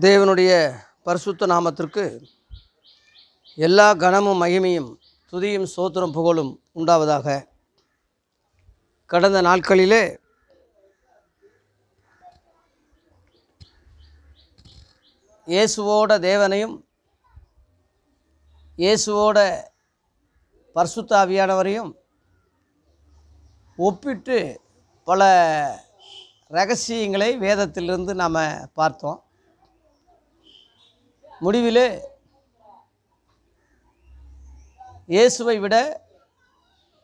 தேவனுடைய பரிசுத்த நாமத்திற்கு எல்லா கனமும் மகிமையும் துதியும் சோத்திரம் புகழும் உண்டாவதாக. கடந்த நாட்களிலே இயேசுவோட தேவனையும் இயேசுவோட பரிசுத்த ஆவியானவரையும் ஒப்பிட்டு பல ரகசியங்களை வேதத்திலிருந்து நாம் பார்த்தோம். முடிவிலே இயேசுவை விட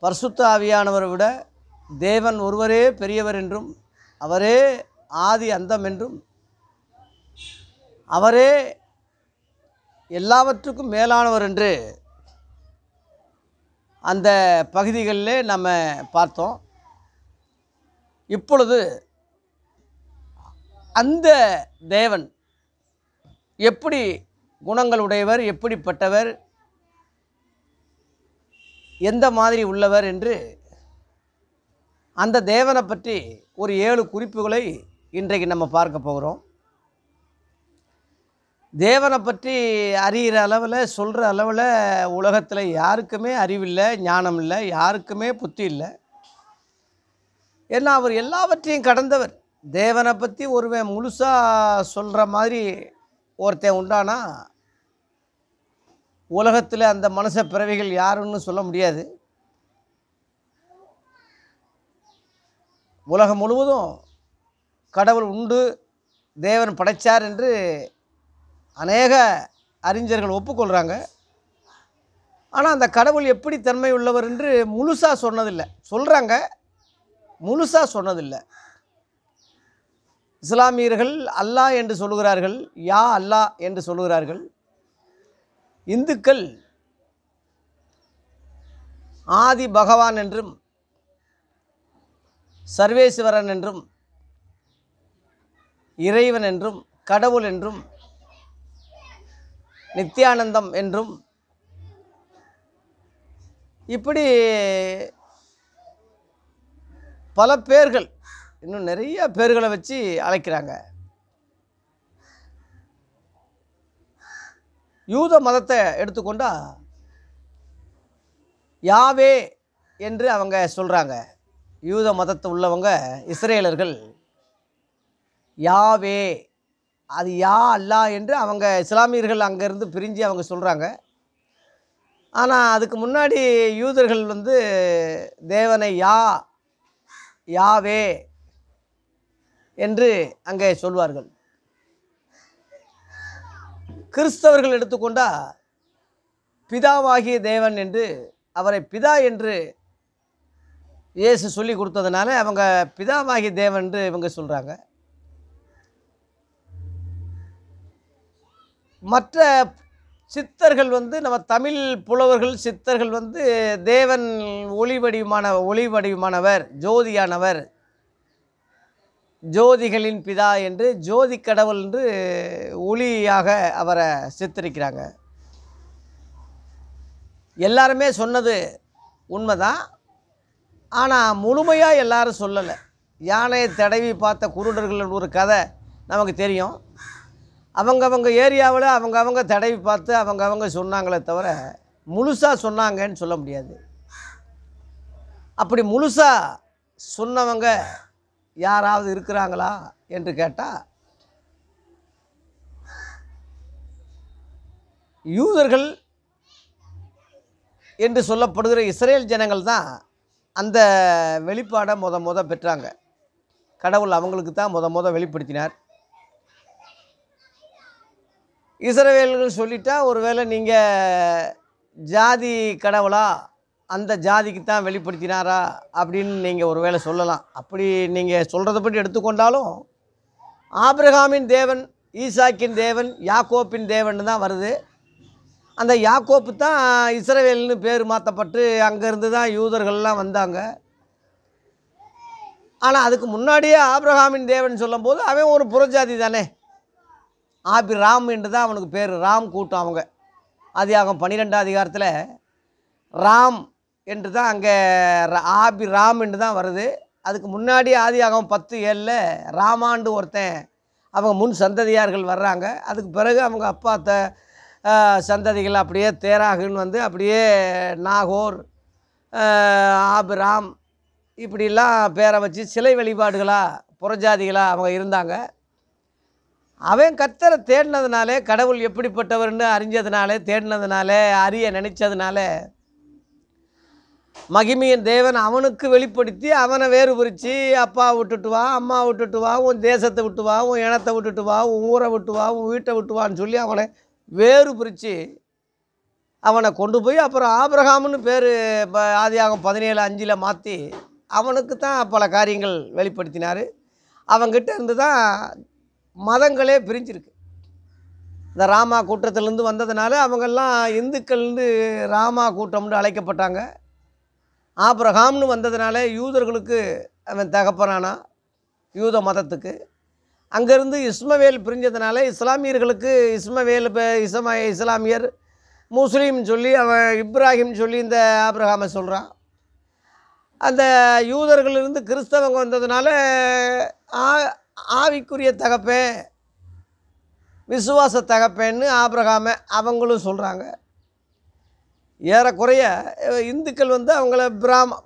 பர்சுத்த ஆவியானவரை விட தேவன் ஒருவரே பெரியவர் என்றும் அவரே ஆதி அந்தம் என்றும் அவரே எல்லாவற்றுக்கும் மேலானவர் என்று அந்த பகுதிகளிலே நம்ம பார்த்தோம். இப்பொழுது அந்த தேவன் எப்படி குணங்களுடையவர் எப்படிப்பட்டவர் எந்த மாதிரி உள்ளவர் என்று அந்த தேவனை பற்றி ஒரு ஏழு குறிப்புகளை இன்றைக்கு நம்ம பார்க்க போகிறோம். தேவனை பற்றி அறிகிற அளவில் சொல்கிற அளவில் உலகத்தில் யாருக்குமே அறிவில்லை ஞானம் இல்லை யாருக்குமே புத்தி இல்லை. ஏன்னா அவர் எல்லாவற்றையும் கடந்தவர். தேவனை பற்றி ஒருவன் முழுசாக சொல்கிற மாதிரி ஒருத்தன் உண்டானா உலகத்தில் அந்த மனுஷ பிறவிகள் யாருன்னு சொல்ல முடியாது. உலகம் முழுவதும் கடவுள் உண்டு தேவன் படைச்சார் என்று அநேக அறிஞர்கள் ஒப்புக்கொள்கிறாங்க ஆனால் அந்த கடவுள் எப்படி தன்மை உள்ளவர் என்று முழுசாக சொன்னதில்லை. சொல்கிறாங்க முழுசாக சொன்னதில்லை. இஸ்லாமியர்கள் அல்லாஹ் என்று சொல்லுகிறார்கள் யா அல்லா என்று சொல்லுகிறார்கள். இந்துக்கள் ஆதி பகவான் என்றும் சர்வேஸ்வரன் என்றும் இறைவன் என்றும் கடவுள் என்றும் நித்யானந்தம் என்றும் இப்படி பல பேர்கள் இன்னும் நிறைய பேர்களை வச்சு அழைக்கிறாங்க. யூத மதத்தை எடுத்துக்கொண்டா யாவே என்று அவங்க சொல்கிறாங்க யூத மதத்தை உள்ளவங்க இஸ்ரேலர்கள் யாவே அது யா அல்லா என்று அவங்க இஸ்லாமியர்கள் அங்கேருந்து பிரிஞ்சு அவங்க சொல்கிறாங்க ஆனால் அதுக்கு முன்னாடி யூதர்கள் வந்து தேவனை யா யாவே என்று அங்கே சொல்வார்கள். கிறிஸ்தவர்கள் எடுத்துக்கொண்டா பிதாவாகிய தேவன் என்று அவரை பிதா என்று இயேசு சொல்லி கொடுத்ததுனால அவங்க பிதாவாகிய தேவன் என்று இவங்க சொல்கிறாங்க மற்ற சித்தர்கள் வந்து நம்ம தமிழ் புலவர்கள் சித்தர்கள் வந்து தேவன் ஒளி வடிவமான ஒளி வடிவமானவர் ஜோதியானவர் ஜோதிகளின் பிதா என்று ஜோதி கடவுள் என்று ஒளியாக அவரை சித்தரிக்கிறாங்க. எல்லாருமே சொன்னது உண்மைதான். ஆனால் முழுமையாக எல்லாரும் சொல்லலை. யானையை தடவி பார்த்த குருடர்கள் ஒரு கதை நமக்கு தெரியும். அவங்கவங்க ஏரியாவில் அவங்கவங்க தடவி பார்த்து அவங்கவங்க சொன்னாங்களே தவிர முழுசாக சொன்னாங்கன்னு சொல்ல முடியாது. அப்படி முழுசாக சொன்னவங்க யாராவது இருக்கிறாங்களா என்று கேட்டால் யூதர்கள் என்று சொல்லப்படுகிற இஸ்ரேல் ஜனங்கள் தான் அந்த வெளிப்பாடை முத முத பெற்றாங்க. கடவுள் அவங்களுக்கு தான் முத முத வெளிப்படுத்தினார். இஸ்ரவேல்கள் சொல்லிட்டா ஒருவேளை நீங்கள் ஜாதி கடவுளா அந்த ஜாதிக்கு தான் வெளிப்படுத்தினாரா அப்படின்னு நீங்கள் ஒருவேளை சொல்லலாம். அப்படி நீங்கள் சொல்கிறத பற்றி எடுத்துக்கொண்டாலும் ஆபிரகாமின் தேவன் ஈசாக்கின் தேவன் யாக்கோப்பின் தேவன் தான் வருது. அந்த யாக்கோப்பு தான் இஸ்ரவேல்னு பேர் மாற்றப்பட்டு அங்கேருந்து தான் யூதர்கள்லாம் வந்தாங்க. ஆனால் அதுக்கு முன்னாடியே ஆப்ரஹாமின் தேவன் சொல்லும்போது அவன் ஒரு புறஜாதி தானே. ஆபி ராம் என்று தான் அவனுக்கு பேர். ராம் கூட்டம் அவங்க. ஆதியாகம் பன்னிரெண்டாம் அதிகாரத்தில் ராம் என்று தான் அங்கே ஆபி ராம் என்று தான் வருது. அதுக்கு முன்னாடி ஆதியாகம் பத்து ஏழில் ராமாண்டு ஒருத்தன் அவங்க முன் சந்ததியார்கள் வர்றாங்க. அதுக்கு பிறகு அவங்க அப்பா த சந்ததிகள் அப்படியே தேராகுன்னு வந்து அப்படியே நாகோர் ஆபிராம் இப்படிலாம் பேரை வச்சு சிலை வழிபாடுகளாக புறஜாதிகளாக அவங்க இருந்தாங்க. அவன் கத்தரை தேடினதுனாலே கடவுள் எப்படிப்பட்டவர்னு அறிஞ்சதுனாலே தேடினதுனாலே அறிய நினச்சதுனாலே மகிமையின் தேவன் அவனுக்கு வெளிப்படுத்தி அவனை வேறு பிரித்து அப்பா விட்டுட்டு வா அம்மா விட்டுட்டு வா உன் தேசத்தை விட்டு வா உன் இனத்தை விட்டுட்டு வா உன் ஊரை விட்டு வா உன் வீட்டை விட்டு வான்னு சொல்லி அவனை வேறு பிரித்து அவனை கொண்டு போய் அப்புறம் ஆபிரகாம்னு பேர் ஆதியாகம் பதினேழு அஞ்சில் மாற்றி அவனுக்கு தான் பல காரியங்கள் வெளிப்படுத்தினார். அவங்கிட்ட இருந்து தான் மதங்களே பிரிஞ்சிருக்கு. இந்த ராமா கூட்டத்திலேருந்து வந்ததுனால அவங்கெல்லாம் இந்துக்கள்னு ராமா கூட்டம்னு அழைக்கப்பட்டாங்க. ஆப்ரஹாம்னு வந்ததுனால யூதர்களுக்கு அவன் தகப்பனானா? யூத மதத்துக்கு. அங்கேருந்து இஸ்மவேல் பிரிஞ்சதுனால இஸ்லாமியர்களுக்கு இஸ்மவேல் இப்போ இஸ்ம இஸ்லாமியர் முஸ்லீம் சொல்லி அவன் இப்ராஹிம் சொல்லி இந்த ஆப்ரஹாமை சொல்கிறான் அந்த யூதர்களிருந்து கிறிஸ்தவங்க வந்ததுனால ஆ- ஆவிக்குரிய தகப்பேன் விசுவாச தகப்பேன்னு ஆப்ரஹாமை அவங்களும் சொல்கிறாங்க ஏறக்குறைய இந்துக்கள் வந்து அவங்கள பிராம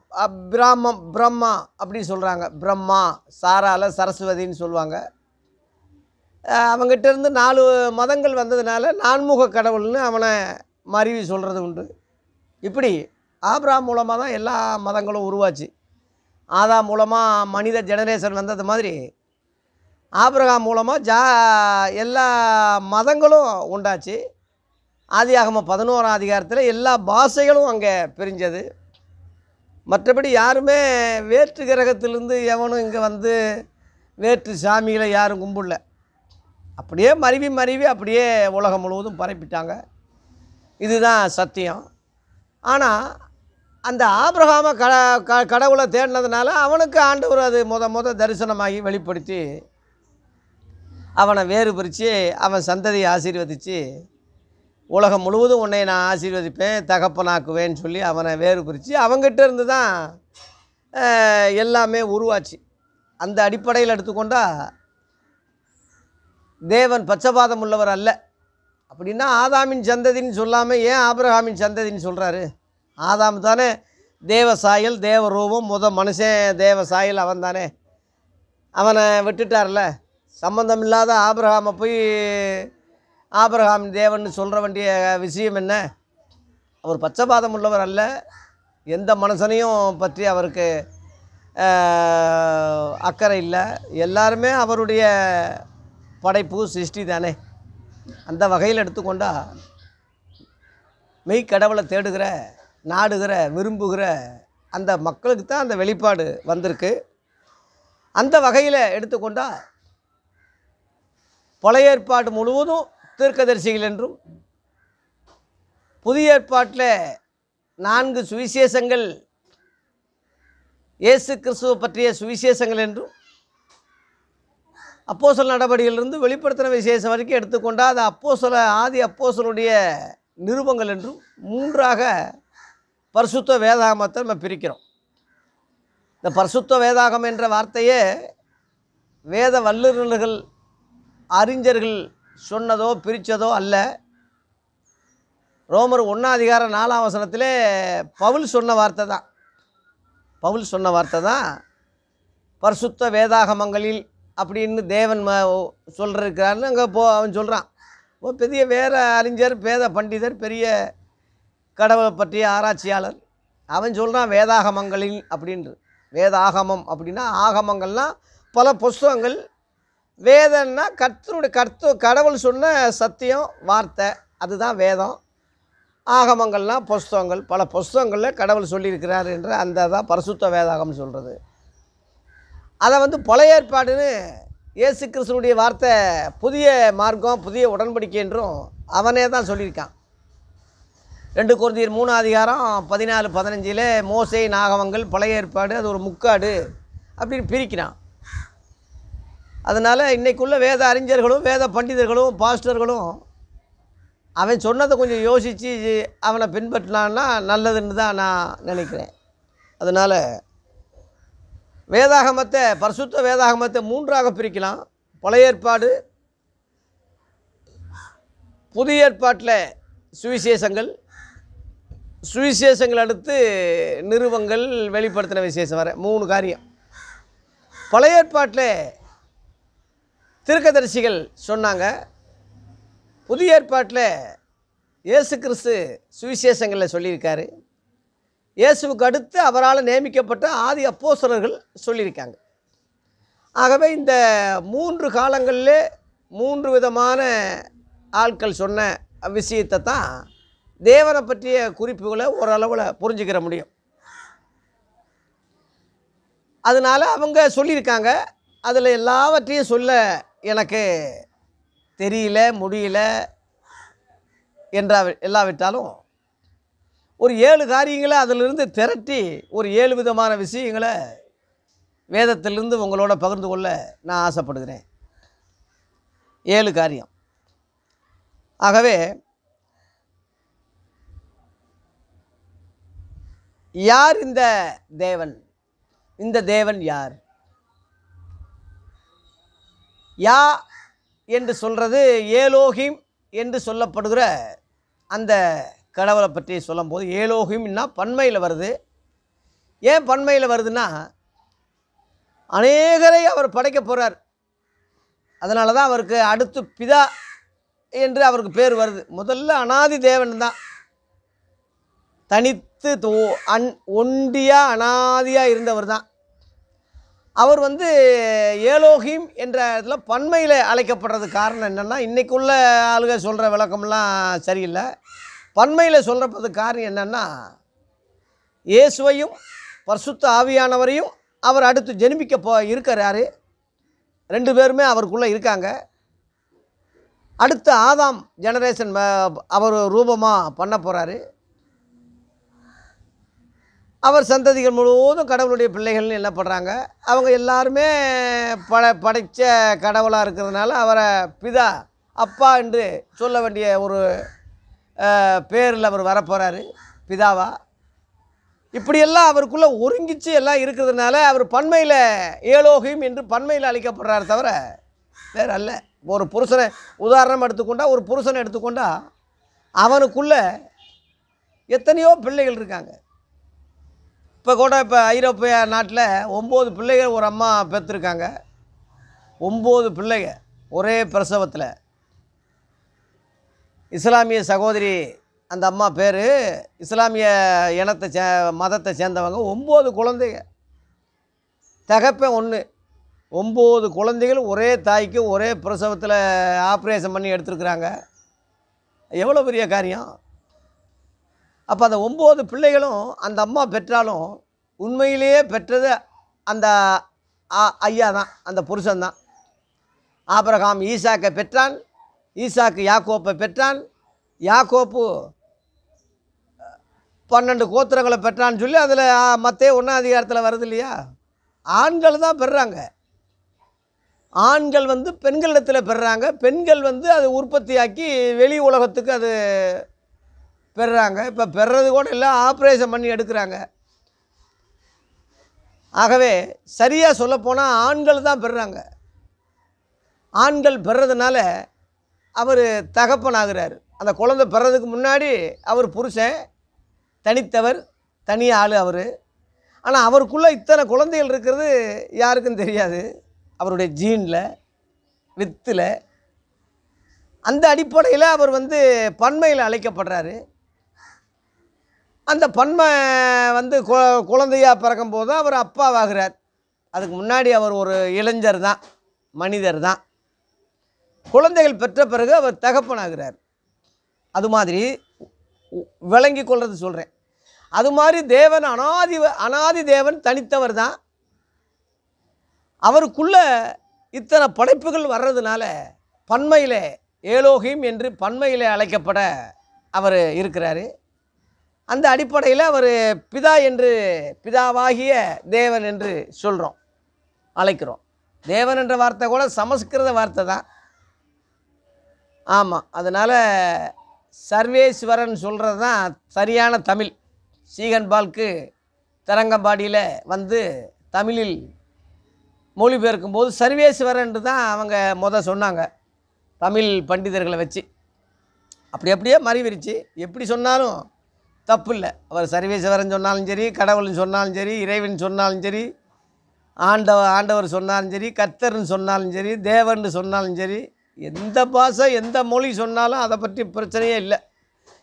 பிராமம் பிரம்மா அப்படின்னு சொல்கிறாங்க பிரம்மா சாரால சரஸ்வதின்னு சொல்லுவாங்க. அவங்ககிட்டருந்து அவங்ககிட்ட இருந்து நாலு மதங்கள் வந்ததுனால நான்முக கடவுள்னு அவனை மருவி சொல்கிறது உண்டு. இப்படி ஆப்ராம் மூலமாக தான் எல்லா மதங்களும் உருவாச்சு. ஆதா மூலமாக மனித ஜெனரேஷன் வந்தது மாதிரி ஆப்ரகாம் மூலமாக ஜா எல்லா மதங்களும் உண்டாச்சு. ஆதியாகம பதினோராம் அதிகாரத்தில் எல்லா பாஷைகளும் அங்கே பிரிஞ்சது. மற்றபடி யாருமே வேற்று கிரகத்திலிருந்து எவனும் இங்கே வந்து வேற்று சாமிகளை யாரும் கும்பிடல. அப்படியே மருவி மருவி அப்படியே உலகம் முழுவதும் பரப்பிட்டாங்க. இதுதான் சத்தியம். ஆனால் அந்த ஆபிரகாம க க கடவுளை தேடினதுனால அவனுக்கு ஆண்டவர் அது முத முத தரிசனமாகி வெளிப்படுத்தி அவனை வேறு பிரித்து அவன் சந்ததியை ஆசீர்வதித்து உலகம் முழுவதும் உன்னை நான் ஆசீர்வதிப்பேன் தகப்பனாக்குவேன்னு சொல்லி அவனை வேறு பிரித்து அவங்ககிட்ட இருந்து தான் எல்லாமே உருவாச்சு. அந்த அடிப்படையில் எடுத்துக்கொண்டா தேவன் பச்சபாதம் உள்ளவர் அல்ல. அப்படின்னா ஆதாமின் சந்ததின்னு சொல்லாமல் ஏன் ஆபிரகாமின் சந்ததின்னு சொல்கிறாரு ஆதாம் தானே தேவ சாயல் தேவ ரூபம் முத மனுஷன் தேவ சாயல் அவன் தானே. அவனை விட்டுட்டார்ல. சம்பந்தம் இல்லாத ஆபிரகாமை போய் ஆபரகாம் தேவன் சொல்கிற வேண்டிய விஷயம் என்ன? அவர் பச்சபாதம் உள்ளவர் அல்ல. எந்த மனுஷனையும் பற்றி அவருக்கு அக்கறை இல்லை. எல்லாருமே அவருடைய படைப்பு சிருஷ்டி தானே. அந்த வகையில் எடுத்துக்கொண்டா மெய் கடவுளை தேடுகிற நாடுகிற விரும்புகிற அந்த மக்களுக்கு தான் அந்த வெளிப்பாடு வந்திருக்கு. அந்த வகையில் எடுத்துக்கொண்டா பழைய ஏற்பாடு முழுவதும் தீர்க்கதரிசிகள் என்றும் புதிய ஏற்பாட்டில் நான்கு சுவிசேஷங்கள் இயேசு கிறிஸ்துவை பற்றிய சுவிசேஷங்கள் என்றும் அப்போசல் நடவடிக்கையிலிருந்து வெளிப்படுத்தின விசேஷம் வரைக்கும் எடுத்துக்கொண்டால் அது அப்போசல ஆதி அப்போசலுடைய நிருபங்கள் என்றும் மூன்றாக பரிசுத்த வேதாகமத்தை நம்ம பிரிக்கிறோம். இந்த பரிசுத்த வேதாகம் என்ற வார்த்தையே வேத வல்லுநர்கள் அறிஞர்கள் சொன்னதோ பிரித்ததோ அல்ல. ரோமர் ஒன்றாதிகார நாலாம் வசனத்தில் பவுல் சொன்ன வார்த்தை தான். பவுல் சொன்ன வார்த்தை தான். பரிசுத்த வேதாகமங்களில் அப்படின்னு தேவன் ம சொல்லிருக்கிறான்னு அங்கே போ அவன் சொல்கிறான் ஓ பெரிய வேற அறிஞர் வேத பண்டிதர் பெரிய கடவுளை பற்றிய ஆராய்ச்சியாளர். அவன் சொல்கிறான் வேதாகமங்களில் அப்படின்று வேதாகமம் அப்படின்னா ஆகமங்கள்னால் பல புஸ்தகங்கள் வேதம்னா கர்த்தருடைய கர்த்து கடவுள் சொன்ன சத்தியம் வார்த்தை அதுதான் வேதம். ஆகமங்கள்லாம் புஸ்தகங்கள். பல புஸ்தகங்களில் கடவுள் சொல்லியிருக்கிறார் என்ற அந்த தான் பரிசுத்த வேதாகம் சொல்கிறது அதை வந்து பழைய ஏற்பாடுன்னு இயேசு கிருஷ்ணனுடைய வார்த்தை புதிய மார்க்கம் புதிய உடன்படிக்கை என்றும் அவனே தான் சொல்லியிருக்கான். ரெண்டு குருந்தியர் மூணு அதிகாரம் பதினாலு பதினஞ்சில் மோசை நாகவங்கள் பழைய ஏற்பாடு அது ஒரு முக்காடு அப்படின்னு பிரிக்கிறான். அதனால் இன்றைக்குள்ள வேத அறிஞர்களும் வேத பண்டிதர்களும் பாஸ்டர்களும் அவன் சொன்னதை கொஞ்சம் யோசித்து அவனை பின்பற்றினான்னா நல்லதுன்னு தான் நான் நினைக்கிறேன். அதனால் வேதாகமத்தை பரிசுத்த வேதாகமத்தை மூன்றாக பிரிக்கலாம். பழைய ஏற்பாடு புதிய ஏற்பாட்டில் சுவிசேஷங்கள் சுவிசேஷங்கள் அடுத்து நிறுவங்கள் வெளிப்படுத்தின விசேஷம் வர மூணு காரியம். பழைய ஏற்பாட்டில் திருக்கதரிசிகள் சொன்னாங்க. புதிய ஏற்பாட்டில் இயேசு கிறிஸ்து சுவிசேஷங்களில் சொல்லியிருக்காரு. இயேசுவுக்கு அடுத்து அவரால் நியமிக்கப்பட்ட ஆதி அப்போசரர்கள் சொல்லியிருக்காங்க. ஆகவே இந்த மூன்று காலங்களில் மூன்று விதமான ஆட்கள் சொன்ன விஷயத்தை தான் தேவனை பற்றிய குறிப்புகளை ஓரளவில் புரிஞ்சுக்கிற முடியும். அதனால் அவங்க சொல்லியிருக்காங்க. அதில் எல்லாவற்றையும் சொல்ல எனக்கு தெரியல முடியல என்றா எல்லாவிட்டாலும் ஒரு ஏழு காரியங்களை அதிலிருந்து திரட்டி ஒரு ஏழு விதமான விஷயங்களை வேதத்திலிருந்து உங்களோட பகிர்ந்து கொள்ள நான் ஆசைப்படுகிறேன். ஏழு காரியம். ஆகவே யார் இந்த தேவன்? இந்த தேவன் யார்? யா என்று சொல்கிறது ஏலோகிம் என்று சொல்லப்படுகிற அந்த கடவுளை பற்றி சொல்லும்போது ஏலோகிம்னா பன்மையில் வருது. ஏன் பன்மையில் வருதுன்னா அநேகரை அவர் படைக்க போகிறார் அதனால தான் அவருக்கு அடுத்து பிதா என்று அவருக்கு பேர் வருது. முதல்ல அனாதி தேவன் தான். தனித்து தோ அன் ஒண்டியாக அனாதியாக இருந்தவர் தான். அவர் வந்து ஏலோகிம் என்ற இடத்துல பன்மையில் அழைக்கப்படுறது காரணம் என்னென்னா இன்றைக்குள்ள ஆளுக சொல்கிற விளக்கம்லாம் சரியில்லை. பன்மையில் சொல்கிறப்பது காரணம் என்னென்னா இயேசுவையும் பர்சுத்த ஆவியானவரையும் அவர் அடுத்து ஜெனிமிக்க போ இருக்கிறாரு ரெண்டு பேருமே அவருக்குள்ளே இருக்காங்க. அடுத்து ஆதாம் ஜெனரேஷன் அவர் ரூபமாக பண்ண போகிறாரு அவர் சந்ததிகள் முழுவதும் கடவுளுடைய பிள்ளைகள்னு என்ன பண்ணுறாங்க அவங்க எல்லாருமே பட படைத்த கடவுளாக இருக்கிறதுனால அவரை பிதா அப்பா என்று சொல்ல வேண்டிய ஒரு பேரில் அவர் வரப்போகிறாரு பிதாவா. இப்படியெல்லாம் அவருக்குள்ளே ஒருங்கிச்சு எல்லாம் இருக்கிறதுனால அவர் பன்மையில் ஏலோகியம் என்று பன்மையில் அழைக்கப்படுறாரு தவிர வேறு அல்ல. ஒரு புருஷனை உதாரணம் எடுத்துக்கொண்டால் ஒரு புருஷனை எடுத்துக்கொண்டால் அவனுக்குள்ளே எத்தனையோ பிள்ளைகள் இருக்காங்க. இப்போ கூட இப்போ ஐரோப்பிய நாட்டில் ஒம்பது பிள்ளைகள் ஒரு அம்மா பெற்றிருக்காங்க. ஒம்பது பிள்ளைங்க ஒரே பிரசவத்தில். இஸ்லாமிய சகோதரி அந்த அம்மா பேர். இஸ்லாமிய இனத்தை சே மதத்தை சேர்ந்தவங்க ஒம்பது குழந்தைங்க தகப்பன் ஒன்று. ஒம்பது குழந்தைகள் ஒரே தாய்க்கு ஒரே பிரசவத்தில் ஆப்ரேஷன் பண்ணி எடுத்துருக்குறாங்க. எவ்வளோ பெரிய காரியம்? அப்போ அந்த ஒம்பது பிள்ளைகளும் அந்த அம்மா பெற்றாலும் உண்மையிலேயே பெற்றது அந்த ஐயா தான் அந்த புருஷன்தான் ஆபரகாம் ஈசாக்கை பெற்றான் ஈசாக்கு யாக்கோப்பை பெற்றான் யாக்கோப்பு பன்னெண்டு கோத்திரங்களை பெற்றான்னு சொல்லி அதில் மற்ற ஒன்றாம் அதிகாரத்தில் வருது இல்லையா? ஆண்கள் தான் பெறுறாங்க ஆண்கள் வந்து பெண்களிடத்தில் பெறுறாங்க பெண்கள் வந்து அது உற்பத்தியாக்கி வெளி உலகத்துக்கு அது பெறுறாங்க. இப்போ பெறுறது கூட எல்லாம் ஆப்ரேஷன் பண்ணி எடுக்கிறாங்க. ஆகவே சரியாக சொல்லப்போனால் ஆண்கள் தான் பெறுறாங்க. ஆண்கள் பெறதுனால அவர் தகப்பன் ஆகிறார் அந்த குழந்தை பெறதுக்கு முன்னாடி அவர் புருஷன் தனித்தவர் தனி ஆள் அவர். ஆனால் அவருக்குள்ளே இத்தனை குழந்தைகள் இருக்கிறது யாருக்கும் தெரியாது. அவருடைய ஜீனில் வித்தில். அந்த அடிப்படையில் அவர் வந்து பன்மையில் அழைக்கப்படுறாரு. அந்த பன்மை வந்து கு குழந்தையாக பிறக்கும்போது அவர் அப்பாவாகிறார். அதுக்கு முன்னாடி அவர் ஒரு இளைஞர் தான் மனிதர் தான். குழந்தைகள் பெற்ற பிறகு அவர் தகப்பனாகிறார். அது மாதிரி விளங்கி கொள்வது சொல்கிறேன் அது மாதிரி தேவன் அனாதி அனாதி தேவன் தனித்தவர் தான். அவருக்குள்ள இத்தனை படைப்புகள் வர்றதுனால பன்மையில் ஏலோகிம் என்று பன்மையில் அழைக்கப்பட அவர் இருக்கிறாரு. அந்த அடிப்படையில் அவர் பிதா என்று பிதாவாகிய தேவன் என்று சொல்கிறோம் அழைக்கிறோம். தேவன் என்ற வார்த்தை கூட சமஸ்கிருத வார்த்தை தான். ஆமாம் அதனால் சர்வேஸ்வரன் சொல்கிறது தான் சரியான தமிழ். சீகன்பால்க்கு தரங்கம்பாடியில் வந்து தமிழில் மொழிபெயர்க்கும் போது சர்வேஸ்வரன் தான் அவங்க முத சொன்னாங்க தமிழ் பண்டிதர்களை வச்சு. அப்படி அப்படியே மறிவிருச்சு. எப்படி சொன்னாலும் தப்பு இல்லை அவர் சர்வேஸ்வரன் சொன்னாலும் சரி கடவுள்னு சொன்னாலும் சரி இறைவன் சொன்னாலும் சரி ஆண்டவ ஆண்டவர் சொன்னாலும் சரி கர்த்தர்னு சொன்னாலும் சரி தேவன்னு சொன்னாலும் சரி எந்த பாஷை எந்த மொழி சொன்னாலும் அதை பற்றி பிரச்சனையே இல்லை.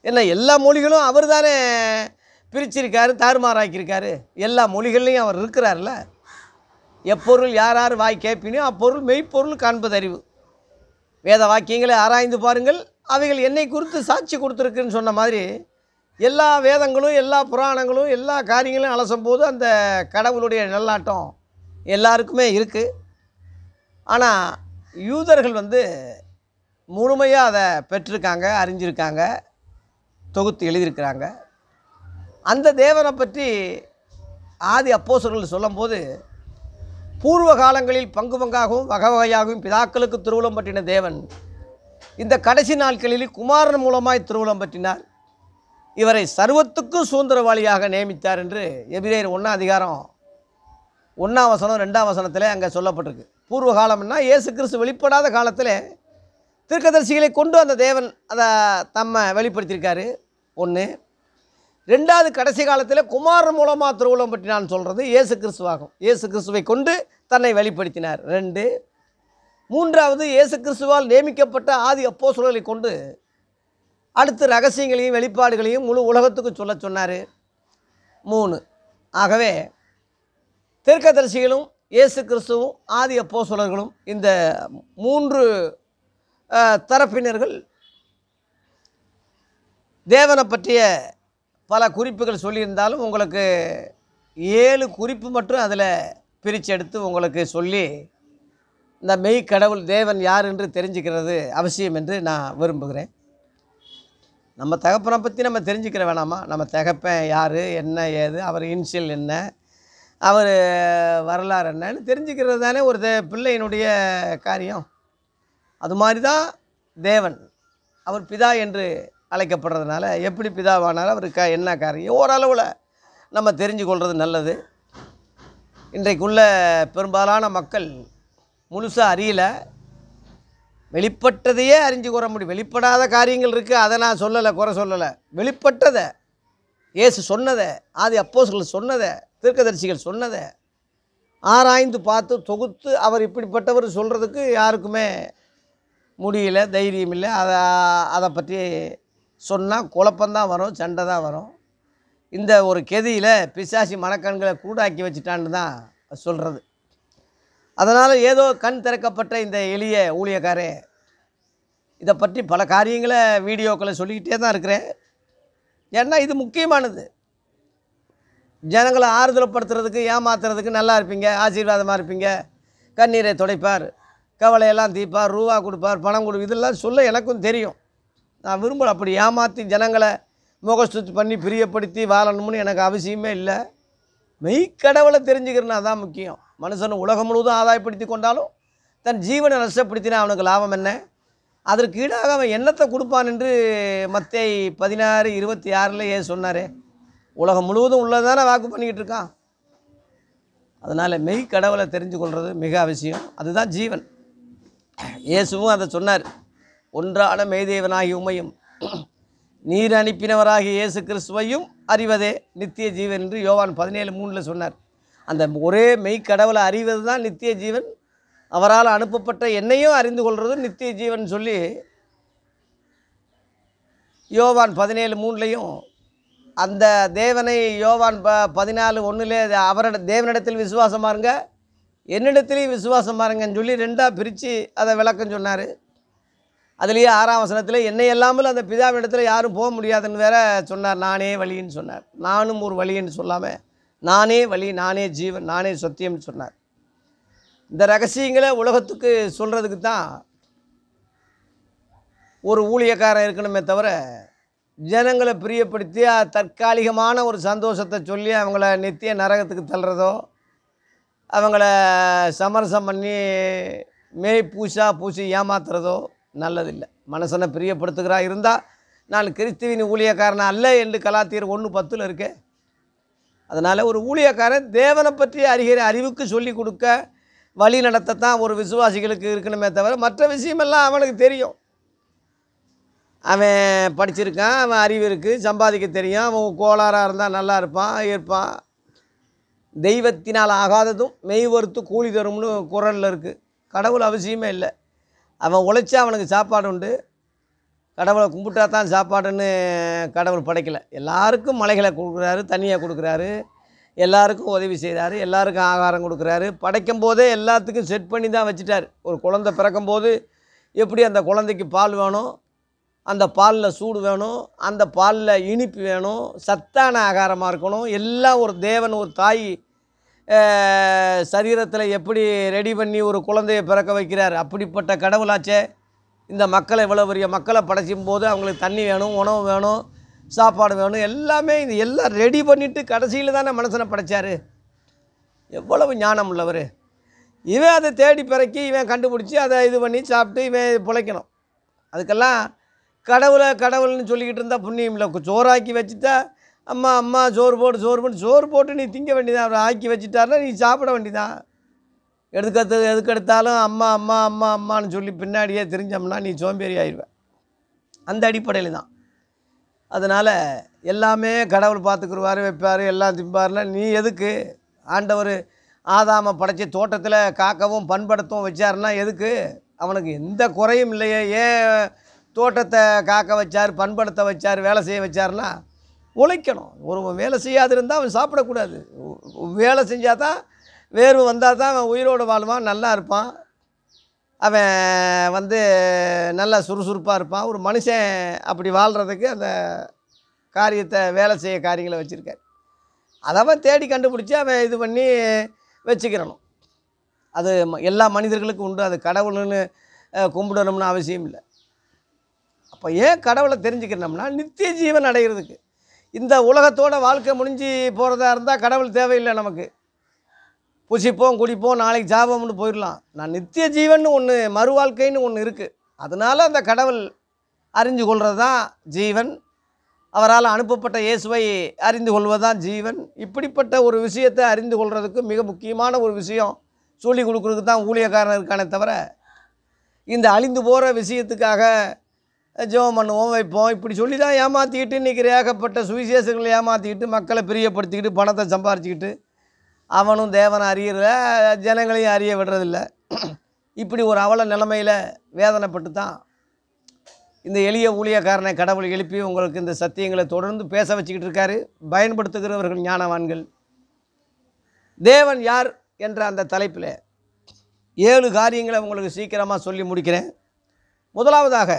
ஏன்னா எல்லா மொழிகளும் அவர் தானே பிரிச்சிருக்காரு தாறுமாறாக்கியிருக்காரு. எல்லா மொழிகள்லையும் அவர் இருக்கிறார்ல. எப்பொருள் யார் யார் வாய் கேட்பினோ அப்பொருள் மெய்ப்பொருள் காண்பது அறிவு வேத வாக்கியங்களை ஆராய்ந்து பாருங்கள் அவைகள் என்னை குறித்து சாட்சி கொடுத்துருக்குன்னு சொன்ன மாதிரி எல்லா வேதங்களும் எல்லா புராணங்களும் எல்லா காரியங்களும் அலசும் போது அந்த கடவுளுடைய நல்லாட்டம் எல்லாருக்குமே இருக்குது ஆனால் யூதர்கள் வந்து முழுமையாக அதை பெற்றிருக்காங்க அறிஞ்சிருக்காங்க தொகுத்து எழுதியிருக்கிறாங்க. அந்த தேவனை பற்றி ஆதி அப்போசர்கள் சொல்லும்போது பூர்வ காலங்களில் பங்கு பங்காகவும் வகை வகையாகவும் பிதாக்களுக்கு திருவுளம் பற்றின தேவன் இந்த கடைசி நாட்களில் குமாரன் மூலமாய் திருவுளம் பற்றினார். இவரை சர்வத்துக்கும் சுதந்திரவாளியாக நியமித்தார் என்று எபிரேயர் ஒன்றாம் அதிகாரம் ஒன்றாம் வசனம் ரெண்டாம் வசனத்தில் அங்கே சொல்லப்பட்டிருக்கு. பூர்வ காலம்னா இயேசு கிறிஸ்து வெளிப்படாத காலத்தில் திருக்கதர்சிகளை கொண்டு அந்த தேவன் அதை தம்மை வெளிப்படுத்தியிருக்காரு. ஒன்று ரெண்டாவது கடைசி காலத்தில் குமாரன் மூலமாக திருவுளம் பற்றி நான் சொல்கிறது இயேசு கிறிஸ்துவாகும். இயேசு கிறிஸ்துவை கொண்டு தன்னை வெளிப்படுத்தினார். ரெண்டு மூன்றாவது இயேசு கிறிஸ்துவால் நியமிக்கப்பட்ட ஆதி அப்போ சூழலை கொண்டு அடுத்து ரகசியங்களையும் வெளிப்பாடுகளையும் முழு உலகத்துக்கு சொல்ல சொன்னார். மூணு. ஆகவே தீர்க்கதரிசிகளும் இயேசு கிறிஸ்துவும் ஆதி அப்போஸ்தலர்களும் இந்த மூன்று தரப்பினர்கள் தேவனை பற்றிய பல குறிப்புகள் சொல்லியிருந்தாலும் உங்களுக்கு ஏழு குறிப்பு மட்டும் அதில் பிரித்து எடுத்து உங்களுக்கு சொல்லி இந்த மெய் கடவுள் தேவன் யார் என்று தெரிஞ்சுக்கிறது அவசியம் என்று நான் விரும்புகிறேன். நம்ம தகப்பனை பற்றி நம்ம தெரிஞ்சுக்கிற வேணாமா? நம்ம தகப்பன் யார் என்ன ஏது அவர் இன்சியல் என்ன அவர் வரலாறு என்னன்னு தெரிஞ்சுக்கிறது தானே ஒரு தே- பிள்ளையினுடைய காரியம். அது மாதிரி தான் தேவன். அவர் பிதா என்று அழைக்கப்படுறதுனால எப்படி பிதாவானாலும் அவர் க என்ன காரியம்? ஓரளவில் நம்ம தெரிஞ்சு கொள்வது நல்லது. இன்றைக்குள்ள பெரும்பாலான மக்கள் முழுசாக அறியலை. வெளிப்பட்டதையே அறிஞ்சு கூற முடியும். வெளிப்படாத காரியங்கள் இருக்குது அதை நான் சொல்லலை குறை சொல்லலை. வெளிப்பட்டதை இயேசு சொன்னதை ஆதி அப்போஸ்கள் சொன்னதை தீர்க்கதரிசிகள் சொன்னதை ஆராய்ந்து பார்த்து தொகுத்து அவர் இப்படிப்பட்டவர் சொல்கிறதுக்கு யாருக்குமே முடியல தைரியம் இல்லை. அதை அதை பற்றி சொன்னால் குழப்பந்தான் வரும் சண்டை தான் வரும். இந்த ஒரு கெதியில் பிசாசி மனக்கண்களை கூடாக்கி வச்சுட்டான்னு தான் சொல்கிறது அதனால் ஏதோ கண் திறக்கப்பட்ட இந்த எளிய ஊழியக்காரே இதை பற்றி பல காரியங்களை வீடியோக்களை சொல்லிக்கிட்டே தான் இருக்கிறேன். ஏன்னா இது முக்கியமானது. ஜனங்களை ஆறுதலப்படுத்துறதுக்கு ஏமாத்துறதுக்கு நல்லா இருப்பீங்க ஆசீர்வாதமாக இருப்பீங்க. கண்ணீரை துடைப்பார் கவலையெல்லாம் தீப்பார் ரூபா கொடுப்பார் பணம் கொடு இதெல்லாம் சொல்ல எனக்கும் தெரியும். நான் விரும்பல அப்படி ஏமாற்றி ஜனங்களை முகஸ்துதி பண்ணி பிரியப்படுத்தி வாழணும்னு எனக்கு அவசியமே இல்லை. மெய்க்கடவுளை தெரிஞ்சுக்கிறனா தான் முக்கியம். மனுஷன் உலகம் முழுவதும் ஆதாயப்படுத்தி கொண்டாலும் தன் ஜீவனை நஷ்டப்படுத்தினா அவனுக்கு லாபம் என்ன? அதற்கு ஈடாக அவன் என்னத்தை கொடுப்பான் என்று மத்தை பதினாறு இருபத்தி ஆறில் ஏன் சொன்னாரே? உலகம் முழுவதும் உள்ளதானே வாக்கு பண்ணிக்கிட்டு இருக்கான். அதனால் மெய் கடவுளை தெரிஞ்சு கொள்வது மிக அவசியம். அதுதான் ஜீவன். இயேசுவும் அதை சொன்னார். ஒன்றான மெய்தேவனாகி உமையும் நீர் அனுப்பினவராகிய இயேசு கிறிஸ்துவையும் அறிவதே நித்திய ஜீவன் என்று யோவான் பதினேழு மூணில் சொன்னார். அந்த ஒரே மெய் கடவுளை அறிவது தான் நித்திய ஜீவன் அவரால் அனுப்பப்பட்ட என்னையும் அறிந்து கொள்வது நித்திய ஜீவன் சொல்லி யோவான் பதினேழு மூணுலேயும் அந்த தேவனை யோவான் ப பதினாலு ஒன்றுலே அவரோட தேவனிடத்தில் விசுவாசம் இருங்க என்னிடத்திலையும் விசுவாசம் இருங்கன்னு சொல்லி ரெண்டாக பிரித்து அதை விளக்கம் சொன்னார். அதுலேயே ஆறாம் வசனத்தில் என்னை இல்லாமல் அந்த பிதாவிடத்தில் யாரும் போக முடியாதுன்னு வேற சொன்னார். நானே வழின்னு சொன்னார். நானும் ஒரு வழின்னு சொல்லாமல் நானே வழி நானே ஜீவன் நானே சத்தியம்னு சொன்னார். இந்த ரகசியங்களை உலகத்துக்கு சொல்கிறதுக்கு தான் ஒரு ஊழியக்காரன் இருக்கணுமே தவிர ஜனங்களை பிரியப்படுத்தி தற்காலிகமான ஒரு சந்தோஷத்தை சொல்லி அவங்கள நித்திய நரகத்துக்கு தள்ளுறதோ அவங்கள சமரசம் பண்ணி மேய் பூசா பூசி ஏமாத்துறதோ நல்லதில்லை. மனசனை பிரியப்படுத்துகிறா இருந்தால் நான் கிறிஸ்துவின் ஊழியக்காரன் அல்ல என்று கலாத்தீர் ஒன்று பத்தில் இருக்கே. அதனால் ஒரு ஊழியக்காரன் தேவனை பற்றி அறிகிற அறிவுக்கு சொல்லி கொடுக்க வழி நடத்தத்தான் ஒரு விசுவாசிகளுக்கு இருக்கணுமே தவிர மற்ற விஷயமெல்லாம் அவனுக்கு தெரியும். அவன் படிச்சிருக்கான் அவன் அறிவு இருக்குது சம்பாதிக்க தெரியும் அவன் கோளாறாக இருந்தால் நல்லா இருப்பான் இருப்பான் தெய்வத்தினால் ஆகாததும் மெய் வறுத்து கூலி தரும்னு குரலில் இருக்குது கடவுள் அவசியமே இல்லை. அவன் உழைச்சா அவனுக்கு சாப்பாடு உண்டு. கடவுளை கும்பிட்டா தான் சாப்பாடுன்னு கடவுள் படைக்கலை. எல்லாருக்கும் மலைகளை கொடுக்குறாரு தண்ணியை கொடுக்குறாரு எல்லாருக்கும் உதவி செய்கிறாரு எல்லாருக்கும் ஆகாரம் கொடுக்குறாரு. படைக்கும் போதே எல்லாத்துக்கும் செட் பண்ணி தான் வச்சுட்டார். ஒரு குழந்தை பிறக்கும் போது எப்படி அந்த குழந்தைக்கு பால் வேணும் அந்த பாலில் சூடு வேணும் அந்த பாலில் இனிப்பு வேணும் சத்தான ஆகாரமாக இருக்கணும் எல்லாம் ஒரு தேவன் ஒரு தாய் சரீரத்தில் எப்படி ரெடி பண்ணி ஒரு குழந்தையை பிறக்க வைக்கிறார்? அப்படிப்பட்ட கடவுளாச்சே. இந்த மக்களை இவ்வளோ பெரிய மக்களை படைச்சும் போது அவங்களுக்கு தண்ணி வேணும் உணவு வேணும் சாப்பாடு வேணும் எல்லாமே இது எல்லாம் ரெடி பண்ணிவிட்டு கடைசியில் தானே மனுஷனை படைத்தார் எவ்வளவு ஞானம் உள்ளவர். இவன் அதை தேடி பிறக்கி இவன் கண்டுபிடிச்சி அதை இது பண்ணி சாப்பிட்டு இவன் பிழைக்கணும். அதுக்கெல்லாம் கடவுளை கடவுள்னு சொல்லிக்கிட்டு இருந்தால் புண்ணியம் இல்லை. சோறாக்கி வச்சுட்டா அம்மா அம்மா சோறு போட்டு சோறு போட்டு சோறு போட்டு நீ திங்க வேண்டியதான் அவர் ஆக்கி வச்சுட்டாருன்னா நீ சாப்பிட வேண்டியதான் எதுக்கத்து எதுக்கெடுத்தாலும் அம்மா அம்மா அம்மா அம்மான்னு சொல்லி பின்னாடியே தெரிஞ்சோம்னா நீ சோம்பேறி ஆயிடுவ. அந்த அடிப்படையில் தான். அதனால் எல்லாமே கடவுள் பார்த்துக்குருவார் வைப்பார் எல்லாம் திம்பார்ல. நீ எதுக்கு? ஆண்டவர் ஆதாம படைச்சி தோட்டத்தில் காக்கவும் பண்படுத்தவும் வச்சார்னா எதுக்கு? அவனுக்கு எந்த குறையும் இல்லையே. ஏன் தோட்டத்தை காக்க வச்சார் பண்படுத்த வச்சார் வேலை செய்ய வச்சார்னா உழைக்கணும். ஒரு வேலை செய்யாது இருந்தால் அவன் சாப்பிடக்கூடாது. வேலை செஞ்சால் தான் வேர்வு வந்தால் தான் அவன் உயிரோடு வாழ்வான் நல்லா இருப்பான். அவன் வந்து நல்லா சுறுசுறுப்பாக இருப்பான். ஒரு மனுஷன் அப்படி வாழ்கிறதுக்கு அந்த காரியத்தை வேலை செய்ய காரியங்களை வச்சுருக்கார். அதை அவன் தேடி கண்டுபிடிச்சி அவன் இது பண்ணி வச்சுக்கிறணும். அது ம- எல்லா மனிதர்களுக்கும் உண்டு. அது கடவுள்னு கும்பிடணும்னு அவசியம் இல்லை. அப்போ ஏன் கடவுளை தெரிஞ்சுக்கிறோம்னா நித்திய ஜீவன் அடைகிறதுக்கு இந்த உலகத்தோட வாழ்க்கை முடிஞ்சு போகிறதா இருந்தால் கடவுள் தேவையில்லை நமக்கு. புசிப்போம் குடிப்போம் நாளைக்கு ஜாபம்னு போயிடலாம் நான் நித்திய ஜீவன் ஒன்று மறுவாழ்க்கைன்னு ஒன்று இருக்குது அதனால் அந்த கடவுள் அறிஞ்சு கொள்வது தான் ஜீவன். அவரால் அனுப்பப்பட்ட இயேசுவை அறிந்து கொள்வதுதான் ஜீவன். இப்படிப்பட்ட ஒரு விஷயத்தை அறிந்து கொள்வதுக்கு மிக முக்கியமான ஒரு விஷயம் சொல்லி கொடுக்குறதுக்கு தான் ஊழியக்காரன் இருக்கானே தவிர இந்த அழிந்து போகிற விஷயத்துக்காக ஜெபம் பண்ணுவோம் வைப்போம். இப்படி சொல்லி தான் ஏமாற்றிக்கிட்டு இன்றைக்கி ஏகப்பட்ட சுவிசேஷங்களை ஏமாற்றிக்கிட்டு மக்களை பிரியப்படுத்திக்கிட்டு பணத்தை சம்பாரிச்சிக்கிட்டு அவனும் தேவனை அறியிற ஜனங்களையும் அறிய விடுறதில்ல. இப்படி ஒரு அவல நிலைமையில் வேதனைப்பட்டு தான் இந்த எளிய ஊழியக்காரனை கடவுள் எழுப்பி உங்களுக்கு இந்த சத்தியங்களை தொடர்ந்து பேச வச்சுக்கிட்டு இருக்காரு. பயன்படுத்துகிறவர்கள் ஞானவான்கள். தேவன் யார் என்ற அந்த தலைப்பில் ஏழு காரியங்களை உங்களுக்கு சீக்கிரமாக சொல்லி முடிக்கிறேன். முதலாவதாக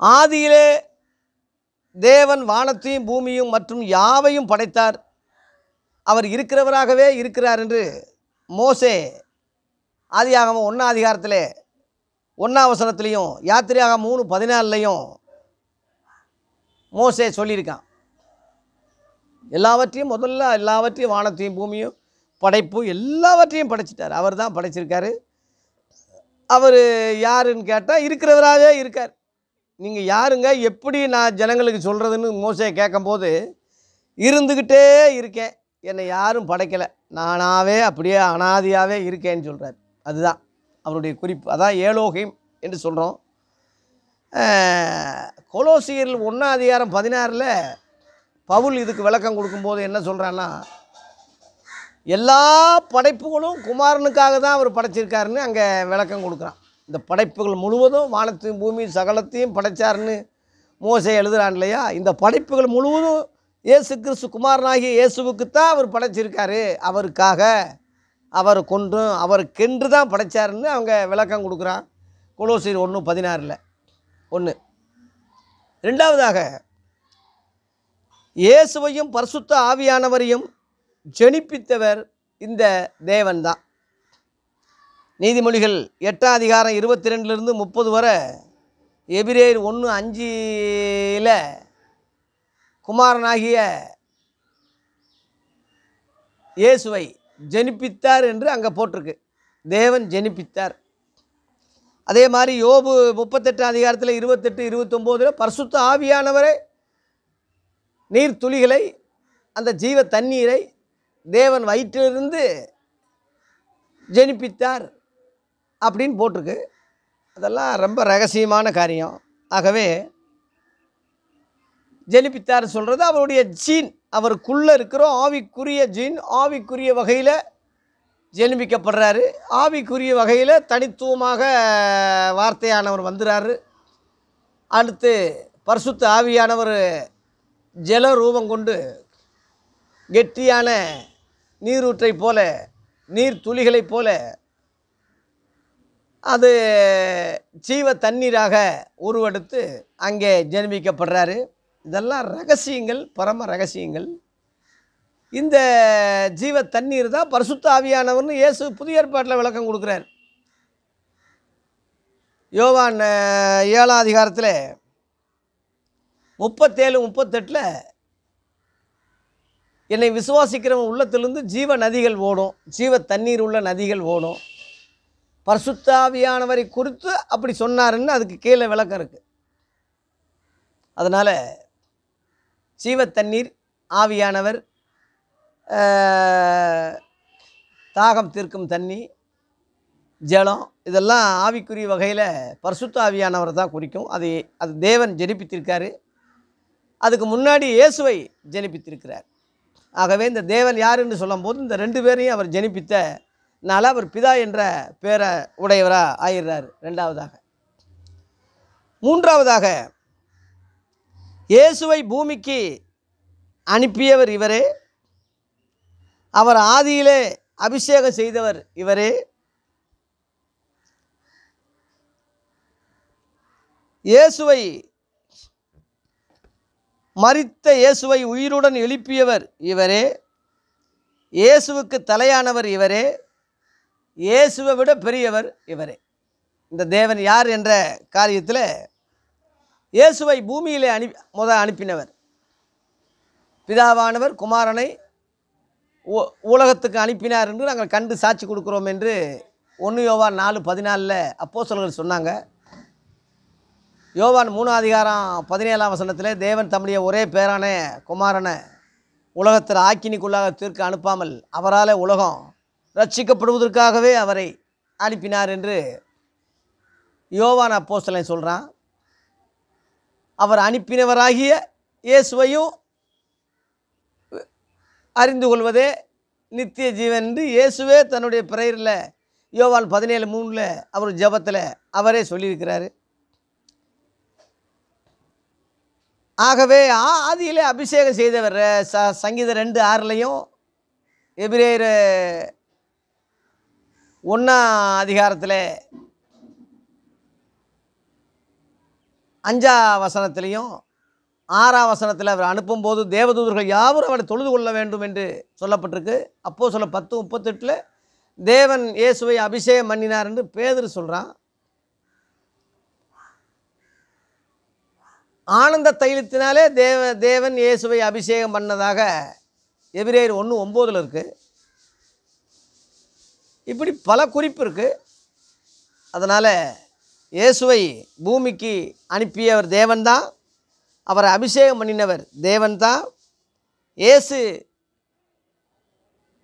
ஆதியிலே தேவன் வானத்தையும் பூமியும் மற்றும் யாவையும் படைத்தார். அவர் இருக்கிறவராகவே இருக்கிறார் என்று மோசே ஆதியாகமம் ஒன்றா அதிகாரத்தில் ஒன்றாவசனத்துலேயும் யாத்திரையாக மூணு பதினாலுலையும் மோசே சொல்லியிருக்கான். எல்லாவற்றையும் முதல்ல எல்லாவற்றையும் வானத்தையும் பூமியும் படைப்பு எல்லாவற்றையும் படைச்சிட்டார். அவர் தான் படைச்சிருக்காரு. அவர் யாருன்னு கேட்டால் இருக்கிறவராகவே இருக்கார். நீங்கள் யாருங்க? எப்படி நான் ஜனங்களுக்கு சொல்கிறதுன்னு மோசே கேட்கும்போது இருந்துக்கிட்டே இருக்கேன். என்னை யாரும் படைக்கலை. நானாகவே அப்படியே அனாதியாகவே இருக்கேன்னு சொல்கிறார் அதுதான் அவருடைய குறிப்பு. அதான் ஏலோகிம் என்று சொல்கிறோம் கொலோசியரில் ஒன்றாம் அதிகாரம் பதினாறில் பவுல் இதுக்கு விளக்கம் கொடுக்கும்போது என்ன சொல்கிறான்னா எல்லா படைப்புகளும் குமாரனுக்காக தான் அவர் படைச்சிருக்காருன்னு அங்கே விளக்கம் கொடுக்குறான். இந்த படைப்புகள் முழுவதும் வானத்தையும் பூமி சகலத்தையும் படைச்சாருன்னு மோசை எழுதுகிறான் இல்லையா? இந்த படைப்புகள் முழுவதும் இயேசு கிறிஸ்து குமாரனாகிய இயேசுவுக்கு தான் அவர் படைச்சிருக்காரு. அவருக்காக அவர் கொன்றும் அவருக்கென்று தான் படைச்சாருன்னு அவங்க விளக்கம் கொடுக்குறான். குலோசீர் ஒன்று பதினாறில். ஒன்று ரெண்டாவதாக இயேசுவையும் பரிசுத்த ஆவியானவரையும் ஜெனிப்பித்தவர் இந்த தேவன்தான். நீதிமொழிகள் எட்டாம் அதிகாரம் இருபத்தி ரெண்டுலேருந்து முப்பது வரை எபிரேர் ஒன்று அஞ்சில் குமாரனாகிய இயேசுவை ஜெனிப்பித்தார் என்று அங்கே போட்டிருக்கு. தேவன் ஜெனிப்பித்தார். அதே மாதிரி யோபு முப்பத்தெட்டு அதிகாரத்தில் இருபத்தெட்டு இருபத்தொம்போதில் பரிசுத்த ஆவியானவரை நீர் துளிகளை அந்த ஜீவ தண்ணீரை தேவன் வயிற்றிலிருந்து ஜெனிப்பித்தார் அப்படின்னு போட்டிருக்கு. அதெல்லாம் ரொம்ப ரகசியமான காரியம். ஆகவே ஜெனிப்பித்தார் சொல்கிறது அவருடைய ஜீன். அவருக்குள்ளே இருக்கிற ஆவிக்குரிய ஜீன் ஆவிக்குரிய வகையில் ஜெனிப்பிக்கப்படுறாரு ஆவிக்குரிய வகையில் தனித்துவமாக வார்த்தையானவர் வந்துறாரு. அடுத்து பரிசுத்த ஆவியானவர் ஜல ரூபம் கொண்டு கெட்டியான நீரூற்றை போல நீர் துளிகளைப் போல அது ஜீவ தண்ணீராக உருவெடுத்து அங்கே ஜென்மிக்கப்படுறாரு இதெல்லாம் ரகசியங்கள் பரம ரகசியங்கள். இந்த ஜீவ தண்ணீர் தான் பரிசுத்த ஆவியானவர்னு இயேசு புதிய ஏற்பாட்டில் விளக்கம் கொடுக்குறார். யோவான் ஏழாம் அதிகாரத்தில் முப்பத்தேழு முப்பத்தெட்டில் என்னை விசுவாசிக்கிறவன் உள்ளத்திலிருந்து ஜீவ நதிகள் ஓடும். ஜீவ தண்ணீர் உள்ள நதிகள் ஓடும். பரிசுத்தாவியானவரை குறித்து அப்படி சொன்னாருன்னு அதுக்கு கீழே விளக்கம் இருக்குது அதனால் ஜீவத்தண்ணீர் ஆவியானவர் தாகம் தீர்க்கும் தண்ணி ஜலம் இதெல்லாம் ஆவிக்குரிய வகையில் பரிசுத்த ஆவியானவரை தான் குறிக்கும். அது அது தேவன் ஜெனிப்பித்திருக்காரு. அதுக்கு முன்னாடி இயேசுவை ஜெனிப்பித்திருக்கிறார். ஆகவே இந்த தேவன் யாருன்னு சொல்லும்போது இந்த ரெண்டு பேரையும் அவர் ஜெனிப்பித்தனால அவர் பிதா என்ற பேரை உடையவராக ஆயிடுறார். ரெண்டாவதாக. மூன்றாவதாக இயேசுவை பூமிக்கு அனுப்பியவர் இவரே. அவர் ஆதியிலே அபிஷேகம் செய்தவர் இவரே. இயேசுவை மறித்த இயேசுவை உயிருடன் எழுப்பியவர் இவரே. இயேசுவுக்கு தலையானவர் இவரே. இயேசுவை விட பெரியவர் இவரே. இந்த தேவன் யார் என்ற காரியத்தில் இயேசுவை பூமியிலே அனு முத அனுப்பினவர். பிதாவானவர் குமாரனை உ- உலகத்துக்கு அனுப்பினார் என்று நாங்கள் கண்டு சாட்சி கொடுக்குறோம் என்று ஒன்று யோவான் நாலு பதினாலில் அப்போஸ்தலர்கள் சொன்னாங்க. யோவான் மூணாம் அதிகாரம் பதினேழாம் வசனத்தில் தேவன் தம்முடைய ஒரே பேரான குமாரனை உலகத்தில் ஆக்கினிக்குள்ளாக தீர்க்க அனுப்பாமல் அவரால் உலகம் ரட்சிக்கப்படுவதற்காகவே அவரை அனுப்பினார் என்று யோவான் அப்போஸ்தலன் சொல்கிறான் அவர் அனுப்பினவராகிய இயேசுவையும் அறிந்து கொள்வதே நித்திய ஜீவன் என்று இயேசுவே தன்னுடைய பிரேயரில் யோவான் பதினேழு மூணில் அவர் ஜெபத்தில் அவரே சொல்லியிருக்கிறாரு. ஆகவே ஆ- அபிஷேகம் செய்தவர் ச சங்கீத ரெண்டு ஆறுலையும் எபிரேயர் ஒன்றாம் அதிகாரத்தில் அஞ்சா வசனத்திலையும் ஆறாம் வசனத்தில் அவர் அனுப்பும்போது தேவதூதர்கள் யாவரும் அவரை தொழுது கொள்ள வேண்டும் என்று சொல்லப்பட்டிருக்கு. அப்போது சொல்ல பத்து முப்பத்தெட்டில் தேவன் இயேசுவை அபிஷேகம் பண்ணினார் என்று பேதர் சொல்கிறான் ஆனந்த தைலத்தினாலே தேவ தேவன் இயேசுவை அபிஷேகம் பண்ணதாக எபிரேயர் ஒன்று ஒம்போதில் இருக்குது இப்படி பல குறிப்பு இருக்குது அதனால் இயேசுவை பூமிக்கு அனுப்பியவர் தேவன்தான். அவரை அபிஷேகம் பண்ணினவர் தேவன்தான். இயேசு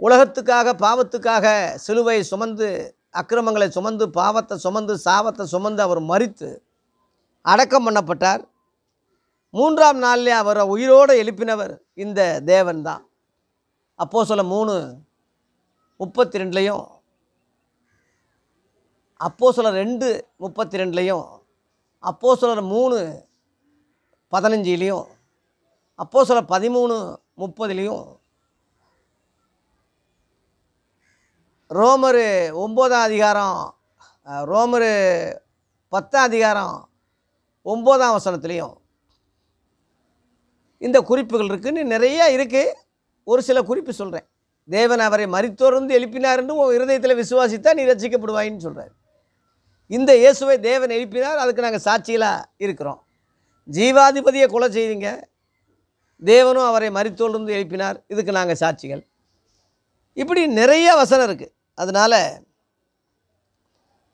உலகத்துக்காக பாவத்துக்காக சிலுவை சுமந்து அக்கிரமங்களை சுமந்து பாவத்தை சுமந்து சாவத்தை சுமந்து அவர் மறித்து அடக்கம் பண்ணப்பட்டார். மூன்றாம் நாளிலே அவரை உயிரோடு எழுப்பினவர் இந்த தேவன்தான். அப்போது சொல்ல மூணு முப்பத்தி ரெண்டுலேயும் அப்போ சொல்ல ரெண்டு முப்பத்தி ரெண்டுலேயும் அப்போ சொல்ல மூணு பதினஞ்சுலேயும் அப்போ சொல்ல பதிமூணு முப்பதுலேயும் ரோமரு ஒம்போதாம் அதிகாரம் ரோமரு பத்தாம் அதிகாரம் ஒம்போதாம் வசனத்துலேயும் இந்த குறிப்புகள் இருக்குன்னு நிறைய இருக்குது ஒரு சில குறிப்பு சொல்கிறேன் தேவன் அவரை மறித்தோர்ந்து எழுப்பினார் என்று உன் இருதயத்தில் விசுவாசித்தா நீ ரசிக்கப்படுவாயின்னு சொல்கிறார் இந்த இயேசுவை தேவன் எழுப்பினார். அதுக்கு நாங்கள் சாட்சிகளாக இருக்கிறோம். ஜீவாதிபதியை கொலை செய்தீங்க. தேவனும் அவரை மரித்தோர்ந்து எழுப்பினார். இதுக்கு நாங்கள் சாட்சிகள். இப்படி நிறைய வசனம் இருக்குது அதனால்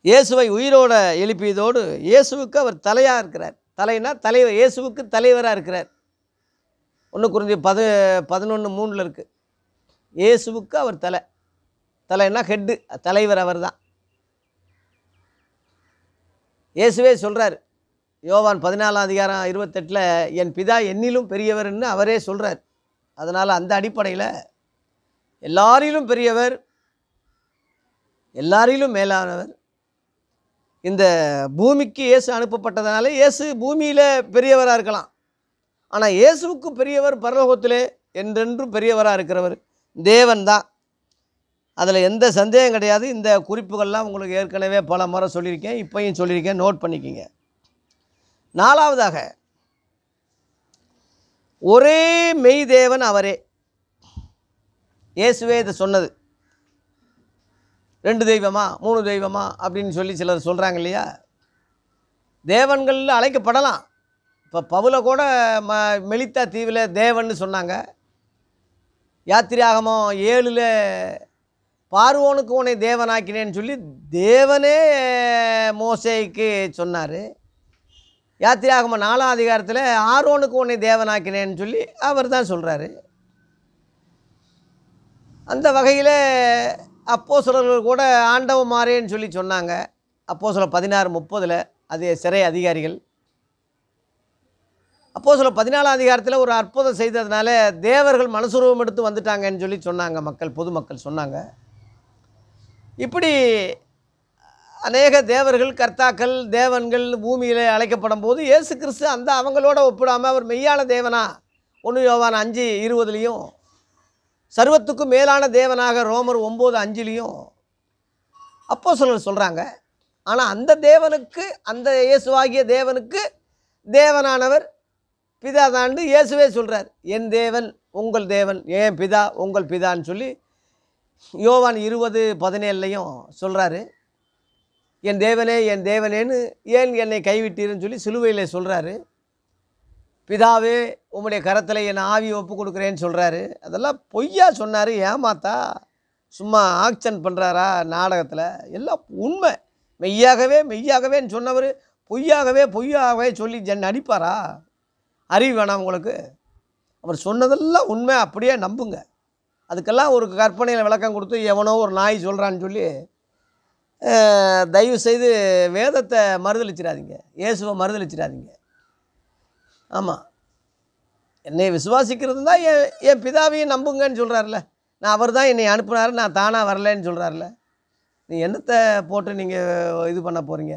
இயேசுவை உயிரோட எழுப்பியதோடு இயேசுவுக்கு அவர் தலையாக இருக்கிறார். தலைனா தலைவர் இயேசுவுக்கு தலைவராக இருக்கிறார். ஒன்று குறிஞ்சி பது பதினொன்று மூணில் இருக்குது இயேசுவுக்கு அவர் தலை. தலைன்னா ஹெட்டு தலைவர் அவர் தான் இயேசுவே சொல்கிறார் யோவான் பதினாலாம் அதிகாரம் இருபத்தெட்டில் என் பிதா என்னிலும் பெரியவர்னு அவரே சொல்கிறார் அதனால் அந்த அடிப்படையில் எல்லாரிலும் பெரியவர் எல்லாரிலும் மேலானவர். இந்த பூமிக்கு இயேசு அனுப்பப்பட்டதுனால இயேசு பூமியில் பெரியவராக இருக்கலாம். ஆனால் இயேசுவுக்கு பெரியவர் பரலோகத்திலே என்றென்றும் பெரியவராக இருக்கிறவர் தேவன்தான் அதில் எந்த சந்தேகம் கிடையாது. இந்த குறிப்புகள்லாம் உங்களுக்கு ஏற்கனவே பல முறை சொல்லியிருக்கேன். இப்பையும் சொல்லியிருக்கேன். நோட் பண்ணிக்கிங்க. நாலாவதாக ஒரே மெய்தேவன் அவரே. இயேசுவே இதை சொன்னது. ரெண்டு தெய்வமா? மூணு தெய்வமா? அப்படின்னு சொல்லி சிலர் சொல்கிறாங்க இல்லையா? தேவன்களில் அழைக்கப்படலாம். இப்போ பவுல கூட ம மெலித்தா தீவில் தேவன்னு சொன்னாங்க. யாத்திரையாகமோ ஏழில் பார்வோனுக்கு உன்னை தேவனாக்கினேன்னு சொல்லி தேவனே மோசேக்கு சொன்னார். யாத்திரையாகம நாலாம் அதிகாரத்தில் ஆரோனுக்கு உன்னை தேவனாக்கினேன்னு சொல்லி அவர் தான் சொல்கிறாரு அந்த வகையில் அப்போ கூட ஆண்டவ மாறேன்னு சொல்லி சொன்னாங்க. அப்போ சில பதினாறு முப்பதில் அது சிறை அதிகாரிகள். அப்போ சில பதினாலாம் அதிகாரத்தில் ஒரு அற்புதம் செய்ததுனால தேவர்கள் மனசுருவம் எடுத்து வந்துட்டாங்கன்னு சொல்லி சொன்னாங்க மக்கள் பொதுமக்கள் சொன்னாங்க. இப்படி அநேக தேவர்கள் கர்த்தாக்கள் தேவன்கள் பூமியில் அழைக்கப்படும் போது இயேசு கிறிஸ்து அந்த அவங்களோட ஒப்பிடாமல் அவர் மெய்யான தேவனா? ஒன்று யோவான் அஞ்சு இருபதுலேயும். சர்வத்துக்கும் மேலான தேவனாக ரோமர் ஒம்பது அஞ்சுலேயும் அப்போ சிலர் சொல்கிறாங்க ஆனால் அந்த தேவனுக்கு அந்த இயேசுவாகிய தேவனுக்கு தேவனானவர் பிதா தாண்டு இயேசுவே சொல்கிறார் என் தேவன் உங்கள் தேவன் ஏன் பிதா உங்கள் பிதான்னு சொல்லி யோவான் இருபது பதினேழுலையும் சொல்கிறாரு என் தேவனே என் தேவனேன்னு ஏன் என்னை கைவிட்டீர்னு சொல்லி சிலுவையில் சொல்கிறாரு பிதாவே உம்முடைய கரத்தில் என் ஆவி ஒப்பு கொடுக்குறேன்னு சொல்கிறாரு அதெல்லாம் பொய்யா சொன்னார் ஏமாத்தா சும்மா ஆக்ஷன் பண்ணுறாரா நாடகத்தில்? எல்லாம் உண்மை. மெய்யாகவே மெய்யாகவேன்னு சொன்னவர் பொய்யாகவே பொய்யாகவே சொல்லி ஜன் நடிப்பாரா அறிவு வேணாம் உங்களுக்கு. அவர் சொன்னதெல்லாம் உண்மை அப்படியே நம்புங்க. அதுக்கெல்லாம் ஒரு கற்பனையில் விளக்கம் கொடுத்து எவனோ ஒரு நாய் சொல்கிறான்னு சொல்லி தயவு செய்து வேதத்தை மறுதளிச்சிடாதீங்க இயேசுவை மறுதளிச்சிடாதீங்க ஆமாம் என்னை விசுவாசிக்கிறது தான் என் என் பிதாவையும் நம்புங்கன்னு சொல்கிறார்ல நான் அவர் தான் என்னை அனுப்புனாரு நான் தானாக வரலன்னு சொல்கிறார்ல நீ என்னத்தை போட்டு நீங்கள் இது பண்ண போகிறீங்க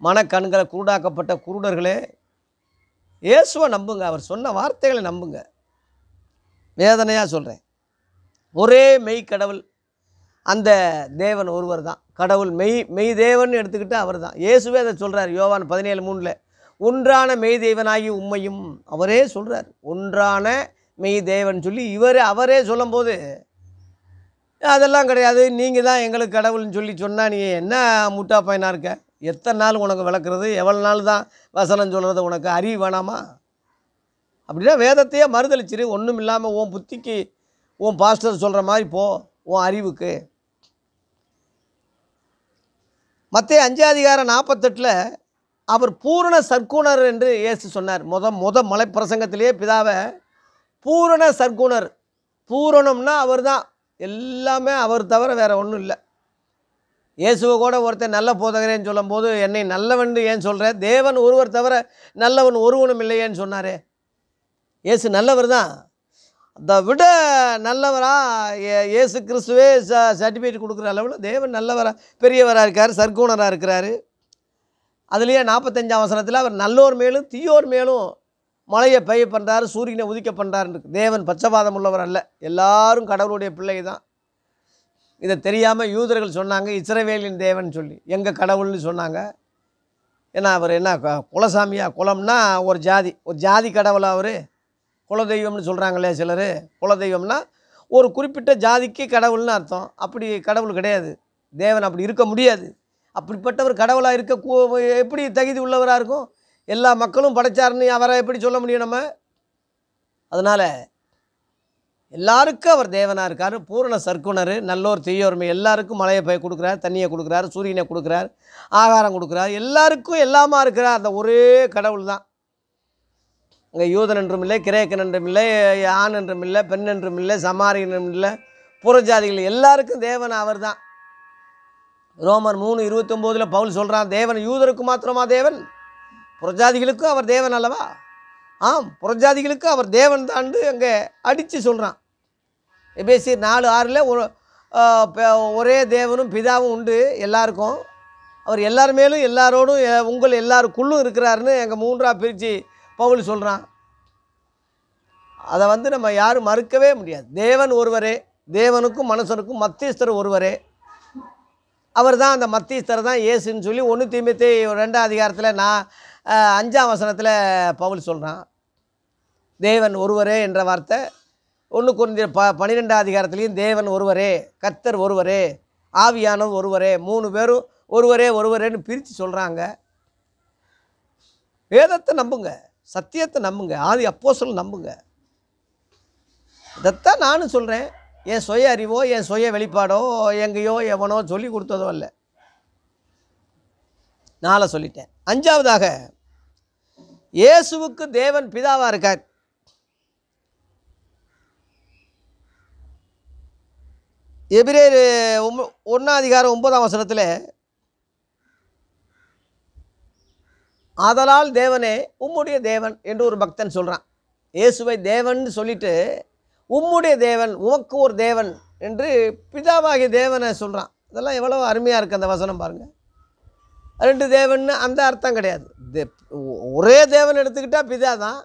மனக்கண்களை குருடாக்கப்பட்ட குருடர்களே இயேசுவை நம்புங்க. அவர் சொன்ன வார்த்தைகளை நம்புங்க. வேதனையாக சொல்கிறேன் ஒரே மெய் கடவுள். அந்த தேவன் ஒருவர் தான். கடவுள் மெய் மெய் தேவன் எடுத்துக்கிட்டு அவர் தான். இயேசுவே அதை சொல்கிறார் யோவான் பதினேழு மூணில் ஒன்றான மெய் தேவனாகி உண்மையும் அவரே சொல்கிறார் ஒன்றான மெய் தேவன் சொல்லி இவர் அவரே சொல்லும்போது அதெல்லாம் கிடையாது. நீங்கள் தான் எங்களுக்கு கடவுள்னு சொல்லி சொன்னால் நீ என்ன முட்டா பையனாக இருக்க? எத்தனை நாள் உனக்கு விளக்குறது? எவ்வளோ நாள் தான் வசனம் சொல்கிறது உனக்கு அறிவு வேணாமா? அப்படின்னா வேதத்தையே மறுதளிச்சிரு ஒன்றும் இல்லாமல் உன் புத்திக்கு உன் பாஸ்டர் சொல்கிற மாதிரி போ உன் அறிவுக்கு. மற்ற அஞ்சாதிகாரம் நாற்பத்தெட்டில் அவர் பூரண சர்க்குணர் என்று இயேசு சொன்னார். முத முத மலைப்பிரசங்கத்திலேயே பிதாவை பூரண சர்க்குணர் பூரணம்னா அவர் தான் எல்லாமே அவர் தவிர வேறு ஒன்றும் இல்லை. இயேசுவை கூட ஒருத்தன் நல்ல போதகரேன்னு சொல்லும்போது என்னை நல்லவன் ஏன் சொல்கிற தேவன் ஒருவர் தவிர நல்லவன் ஒருவனும் இல்லையேன்னு சொன்னாரே. இயேசு நல்லவர் தான். அதை விட நல்லவராக ஏ- இயேசு கிறிஸ்துவே ச சர்டிஃபிகேட் கொடுக்குற அளவில் தேவன் நல்லவராக பெரியவராக இருக்கார் சர்க்குணராக இருக்கிறாரு. அதுலேயே நாற்பத்தஞ்சாம் வசனத்தில் அவர் நல்லோர் மேலும் தீயோர் மேலும் மழையை பெய்ய பண்ணுறாரு சூரியனை உதிக்க பண்ணுறாருன்னு தேவன் பச்சபாதம் உள்ளவர் அல்ல. எல்லாரும் கடவுளுடைய பிள்ளை தான் இதை தெரியாமல் யூதர்கள் சொன்னாங்க இஸ்ரவேலின் தேவன் சொல்லி. எங்கள் கடவுள்னு சொன்னாங்க. ஏன்னா அவர் என்ன குலசாமியா குலம்னா ஒரு ஜாதி. ஒரு ஜாதி கடவுளா அவர்? குலதெய்வம்னு சொல்கிறாங்களே சிலர். குலதெய்வம்னா ஒரு குறிப்பிட்ட ஜாதிக்கு கடவுள்னு அர்த்தம். அப்படி கடவுள் கிடையாது. தேவன் அப்படி இருக்க முடியாது. அப்படிப்பட்டவர் கடவுளாக இருக்க கூ- எப்படி தகுதி உள்ளவராக இருக்கும்? எல்லா மக்களும் படைச்சாருன்னு அவரை எப்படி சொல்ல முடியும் நம்ம? அதனால் எல்லாருக்கும் அவர் தேவனாக இருக்கார். பூரண சர்க்குணர் நல்லோர் தீயோர்மை எல்லாருக்கும் மழையை போய் கொடுக்குறார் தண்ணியை கொடுக்குறாரு சூரியனை கொடுக்குறார் ஆகாரம் கொடுக்குறார். எல்லாருக்கும் எல்லாமா இருக்கிறார். அந்த ஒரே கடவுள் தான் இங்கே யூதன் என்றும் இல்லை கிரேக்கன் என்றும் இல்லை ஆண் என்றும் இல்லை பெண் என்றும் இல்லை சமாரியன் என்றும் இல்லை புறஜாதிகள் எல்லாருக்கும் தேவன் அவர்தான். ரோமர் மூணு இருபத்தொம்போதில் பவுல் சொல்கிறான் தேவன் யூதருக்கு மாத்திரமா தேவன்? புறஜாதிகளுக்கும் அவர் தேவன் அல்லவா? ஆம் புறஜாதிகளுக்கு அவர் தேவன் தாண்டு அங்கே அடித்து சொல்கிறான் எபேசி நாலு ஆறில் ஒரு ஒரே தேவனும் பிதாவும் உண்டு எல்லாருக்கும். அவர் எல்லார் மேலும் எல்லாரோடும் உங்கள் எல்லாருக்குள்ளும் இருக்கிறாருன்னு எங்கள் மூன்றாக பிரித்து பவுல் சொல்கிறான் அதை வந்து நம்ம யாரும் மறுக்கவே முடியாது. தேவன் ஒருவரே தேவனுக்கும் மனுஷனுக்கும் மத்தியஸ்தர் ஒருவரே. அவர் தான் அந்த மத்தியஸ்தர் தான் ஏசுன்னு சொல்லி ஒன்று தீமத்தி ரெண்டாம் அதிகாரத்தில் நான் அஞ்சாம் வசனத்தில் பவுல் சொல்கிறான் தேவன் ஒருவரே என்ற வார்த்தை. ஒன்று குறிஞ்சி ப பன்னிரெண்டாம் அதிகாரத்துலேயும் தேவன் ஒருவரே கர்த்தர் ஒருவரே ஆவியானவர் ஒருவரே மூணு பேரும் ஒருவரே ஒருவரேன்னு பிரித்து சொல்கிறாங்க வேதத்தை நம்புங்க. சத்தியத்தை நம்புங்க. ஆதி சொல்ல நம்புங்க. இதைத்தான் நானும் சொல்கிறேன் என் சுய அறிவோ என் சுய வெளிப்பாடோ எங்கேயோ எவனோ சொல்லி கொடுத்ததோ இல்லை நாளை சொல்லிட்டேன். அஞ்சாவதாக இயேசுவுக்கு தேவன் பிதாவாக இருக்கார். எபிரேர் ஒன்றாம் அதிகாரம் ஒன்பதாம் வசனத்தில் ஆதலால் தேவனே உம்முடைய தேவன் என்று ஒரு பக்தன் சொல்கிறான் இயேசுவை தேவன் சொல்லிட்டு உம்முடைய தேவன் உமக்கு ஒரு தேவன் என்று பிதாவாகிய தேவனை சொல்கிறான் இதெல்லாம் எவ்வளோ அருமையாக இருக்குது அந்த வசனம் பாருங்கள் ரெண்டு தேவன்னு அந்த அர்த்தம் கிடையாது. ஒரே தேவன் எடுத்துக்கிட்டால் பிதா தான்.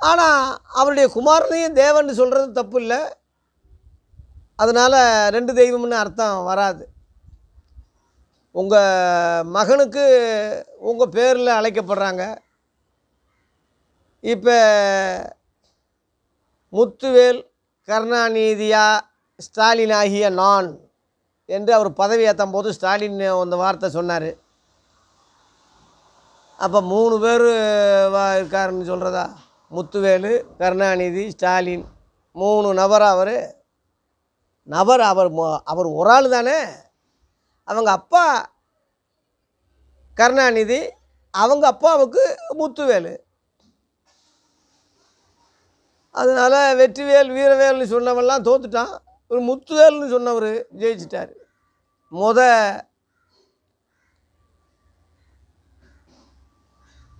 ஆனால் அவருடைய குமாரனையும் தேவன் சொல்கிறது தப்பு இல்லை. அதனால் ரெண்டு தெய்வம்னு அர்த்தம் வராது. உங்கள் மகனுக்கு உங்கள் பேரில் அழைக்கப்படுறாங்க. இப்போ முத்துவேல் கருணாநிதியா ஸ்டாலின் ஆகிய நான் என்று அவர் பதவி ஏற்றும் போது ஸ்டாலின் அந்த வார்த்தை சொன்னார். அப்போ மூணு பேர் இருக்காருன்னு சொல்கிறதா முத்துவேலு கருணாநிதி ஸ்டாலின் மூணு நபர் அவர்? நபர் அவர் அவர் ஒரு ஆள் தானே? அவங்க அப்பா கருணாநிதி அவங்க அப்பாவுக்கு முத்துவேலு. அதனால் வெற்றிவேல் வீரவேல்னு சொன்னவெல்லாம் தோத்துட்டான். ஒரு முத்துவேல்னு சொன்னவர் ஜெயிச்சிட்டார். முத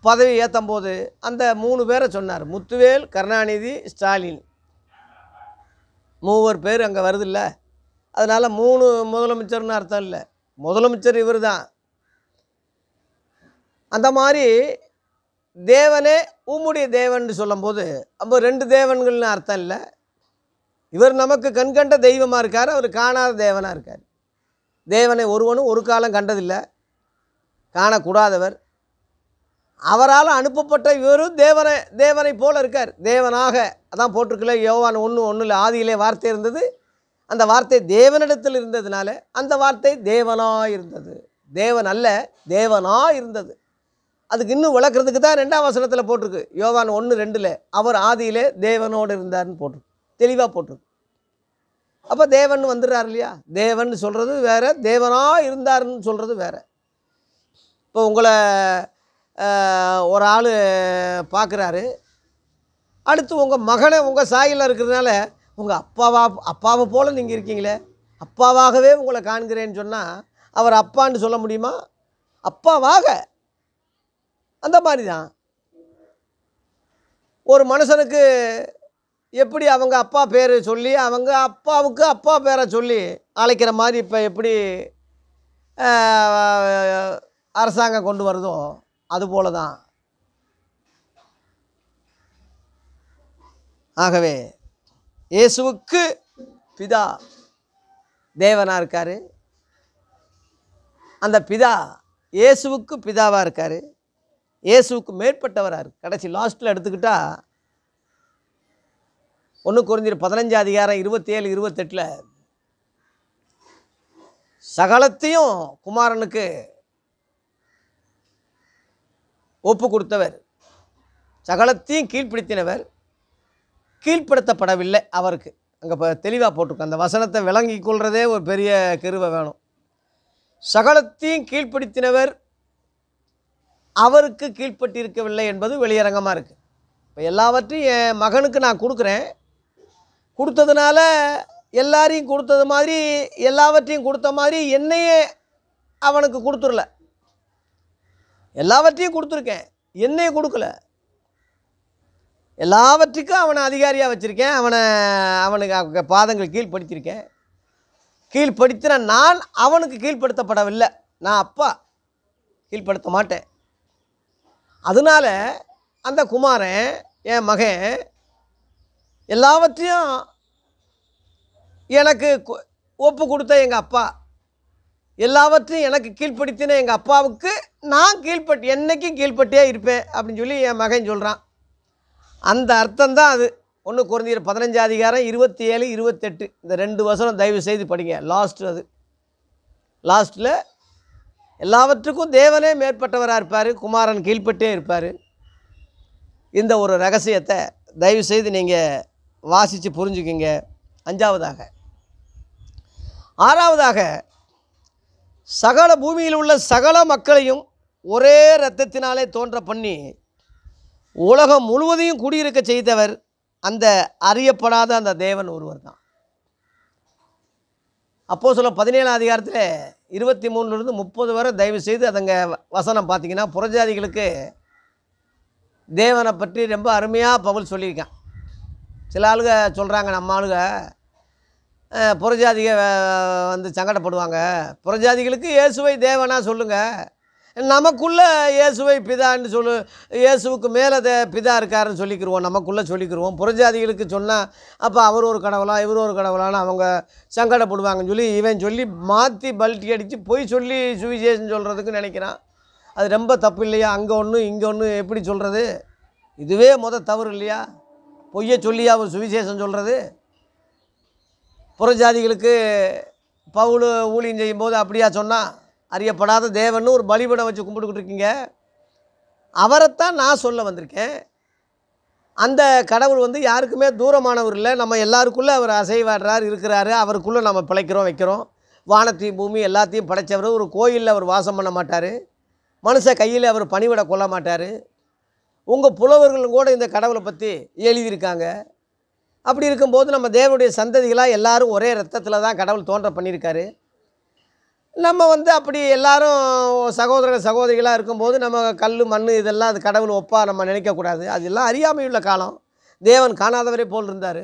பதவி ஏற்றும் போது அந்த மூணு பேரை சொன்னார். முத்துவேல் கருணாநிதி ஸ்டாலின். மூவர் பேர் அங்கே வருதில்ல அதனால் மூணு முதலமைச்சர்னு அர்த்தம் இல்லை. முதலமைச்சர் இவர் தான் அந்த மாதிரி தேவனே உம்முடைய தேவன் சொல்லும்போது அப்போ ரெண்டு தேவன்கள்னு அர்த்தம் இல்லை. இவர் நமக்கு கண்கண்ட தெய்வமாக இருக்கார் அவர் காணாத தேவனாக இருக்கார். தேவனை ஒருவனும் ஒரு காலம் கண்டதில்லை காணக்கூடாதவர். அவரால் அனுப்பப்பட்ட இவரும் தேவனை தேவனை போல இருக்கார். தேவனாக அதான் போட்டிருக்கல யோவான் ஒன்று ஒன்றில் ஆதியிலே வார்த்தை இருந்தது. அந்த வார்த்தை தேவனிடத்தில் இருந்ததுனால அந்த வார்த்தை தேவனாக இருந்தது. தேவன் அல்ல தேவனாக இருந்தது. அதுக்கு இன்னும் விளக்குறதுக்கு தான் ரெண்டாம் வசனத்தில் போட்டிருக்கு. யோவான் ஒன்று ரெண்டில் அவர் ஆதியிலே தேவனோடு இருந்தார்னு போட்டிருக்கு. தெளிவாக போட்டிருக்கு. அப்போ தேவன் வந்துடுறார் இல்லையா? தேவன் சொல்கிறது வேறு தேவனாக இருந்தாருன்னு சொல்கிறது வேறு. இப்போ உங்களை ஒரு ஆள் பார்க்குறாரு. அடுத்து உங்கள் மகனை உங்கள் சாயில் இருக்கிறதுனால உங்கள் அப்பாவா அப்பாவை போல் நீங்கள் இருக்கீங்களே. அப்பாவாகவே உங்களை காண்கிறேன்னு சொன்னால் அவர் அப்பான்னு சொல்ல முடியுமா? அப்பாவாக. அந்த மாதிரி தான் ஒரு மனுஷனுக்கு எப்படி அவங்க அப்பா பேர் சொல்லி அவங்க அப்பாவுக்கு அப்பா பேரை சொல்லி அழைக்கிற மாதிரி இப்போ எப்படி அரசாங்கம் கொண்டு வருதோ அதுபோல தான் ஆகவே இயேசுவுக்கு பிதா தேவனாக இருக்கார். அந்த பிதா இயேசுவுக்கு பிதாவாக இருக்கார். இயேசுவுக்கு மேற்பட்டவராக இருக்கு கடைசி லாஸ்ட்டில் எடுத்துக்கிட்டால் ஒன்று குறைஞ்சிரு பதினஞ்சு அதிகாரம் இருபத்தேழு இருபத்தெட்டில் சகலத்தையும் குமாரனுக்கு ஒப்பு கொடுத்தவர். சகலத்தையும் கீழ்ப்பிடித்தினவர். கீழ்ப்படுத்தப்படவில்லை அவருக்கு. அங்கே இப்போ தெளிவாக போட்டிருக்கோம் அந்த வசனத்தை விளங்கி கொள்றதே ஒரு பெரிய கருவை வேணும். சகலத்தையும் கீழ்ப்படுத்தினவர் அவருக்கு கீழ்ப்பட்டிருக்கவில்லை என்பது வெளியரங்கமாக இருக்குது இப்போ எல்லாவற்றையும் என் மகனுக்கு நான் கொடுக்குறேன். கொடுத்ததுனால எல்லாரையும் கொடுத்தது மாதிரி எல்லாவற்றையும் கொடுத்த மாதிரி என்னையே அவனுக்கு கொடுத்துடல. எல்லாவற்றையும் கொடுத்துருக்கேன். என்னையே கொடுக்கல. எல்லாவற்றுக்கும் அவனை அதிகாரியாக வச்சுருக்கேன். அவனை அவனுக்கு பாதங்கள் கீழ்ப்படுத்தியிருக்கேன். கீழ்ப்படுத்தின நான் அவனுக்கு கீழ்ப்படுத்தப்படவில்லை. நான் அப்பா கீழ்ப்படுத்த மாட்டேன். அதனால அந்த குமாரன் என் மகன் எல்லாவற்றையும் எனக்கு ஒப்பு கொடுத்த எங்கள் அப்பா. எல்லாவற்றையும் எனக்கு கீழ்ப்படுத்தின எங்கள் அப்பாவுக்கு நான் கீழ்ப்பட்டு என்னைக்கும் கீழ்ப்பட்டே இருப்பேன் அப்படின்னு சொல்லி என் மகன் சொல்கிறான் அந்த அர்த்தம் தான் அது. ஒன்று குறைஞ்சிரு பதினஞ்சு அதிகாரம் இருபத்தி ஏழு இருபத்தெட்டு. இந்த ரெண்டு வசனம் தயவு செய்து படிங்க. லாஸ்ட்டு அது. லாஸ்ட்டில் எல்லாவற்றுக்கும் தேவனே மேற்பட்டவராக இருப்பார் குமாரன் கீழ்ப்பட்டே இருப்பார். இந்த ஒரு ரகசியத்தை தயவு செய்து நீங்கள் வாசித்து புரிஞ்சுக்கிங்க. அஞ்சாவதாக. ஆறாவதாக சகல பூமியில் உள்ள சகல மக்களையும் ஒரே இரத்தத்தினாலே தோன்ற பண்ணி உலகம் முழுவதையும் குடியிருக்க செய்தவர் அந்த அறியப்படாத அந்த தேவன் ஒருவர் தான் அப்போ சொல்ல பதினேழாம் அதிகாரத்தில் இருபத்தி மூணுலேருந்து முப்பது வரை தயவு செய்து அதங்க வசனம் பார்த்தீங்கன்னா புறஜாதிகளுக்கு தேவனை பற்றி ரொம்ப அருமையாக பவுல் சொல்லியிருக்கான். சில ஆளுங்க சொல்கிறாங்க நம்ம ஆளுக புறஜாதிக வந்து சங்கடப்படுவாங்க. புறஜாதிகளுக்கு இயேசுவை தேவனா சொல்லுங்கள் நமக்குள்ளே இயேசுவை பிதான்னு சொல்லு இயேசுவுக்கு மேலே பிதா இருக்காருன்னு சொல்லிக்கிருவோம். நமக்குள்ளே சொல்லிக்கிருவோம். புறஜாதிகளுக்கு சொன்னால் அப்போ அவர் ஒரு கடவுளா இவர் ஒரு கடவுளான்னு அவங்க சங்கடப்படுவாங்கன்னு சொல்லி இவன் சொல்லி மாற்றி பல்ட்டி அடித்து பொய் சொல்லி சுவிசேஷம் சொல்கிறதுக்கு நினைக்கிறான். அது ரொம்ப தப்பு இல்லையா? அங்கே ஒன்று இங்கே ஒன்று எப்படி சொல்கிறது இதுவே மொதல் தவறு இல்லையா? பொய்யை சொல்லி அவர் சுவிசேஷம் சொல்கிறது புறஜாதிகளுக்கு பவுல் ஊழியம் செய்யும்போது அப்படியா சொன்னால் அறியப்படாத தேவன் ஒரு பலிபடம் வச்சு கும்பிட்டுக்கிட்டு இருக்கீங்க. அவரைத்தான் நான் சொல்ல வந்திருக்கேன். அந்த கடவுள் வந்து யாருக்குமே தூரமானவர் இல்லை. நம்ம எல்லாருக்குள்ளே அவர் அசைவாடுறார் இருக்கிறாரு. அவருக்குள்ளே நம்ம பிழைக்கிறோம் வைக்கிறோம். வானத்தையும் பூமி எல்லாத்தையும் படைத்தவர் ஒரு கோயிலில் அவர் வாசம் பண்ண மாட்டார். மனுஷ கையில் அவர் பணிவிட கொள்ள மாட்டார். உங்கள் புலவர்களும் கூட இந்த கடவுளை பற்றி எழுதியிருக்காங்க. அப்படி இருக்கும்போது நம்ம தேவனுடைய சந்ததிகளாக எல்லாரும் ஒரே ரத்தத்தில் தான் கடவுள் தோன்ற பண்ணியிருக்காரு. நம்ம வந்து அப்படி எல்லாரும் சகோதரர்கள் சகோதரிகளாக இருக்கும்போது நம்ம கல் மண் இதெல்லாம் அது கடவுள் ஒப்பா நம்ம நினைக்கக்கூடாது. அதெல்லாம் அறியாமையுள்ள காலம். தேவன் காணாதவரே போல் இருந்தார்.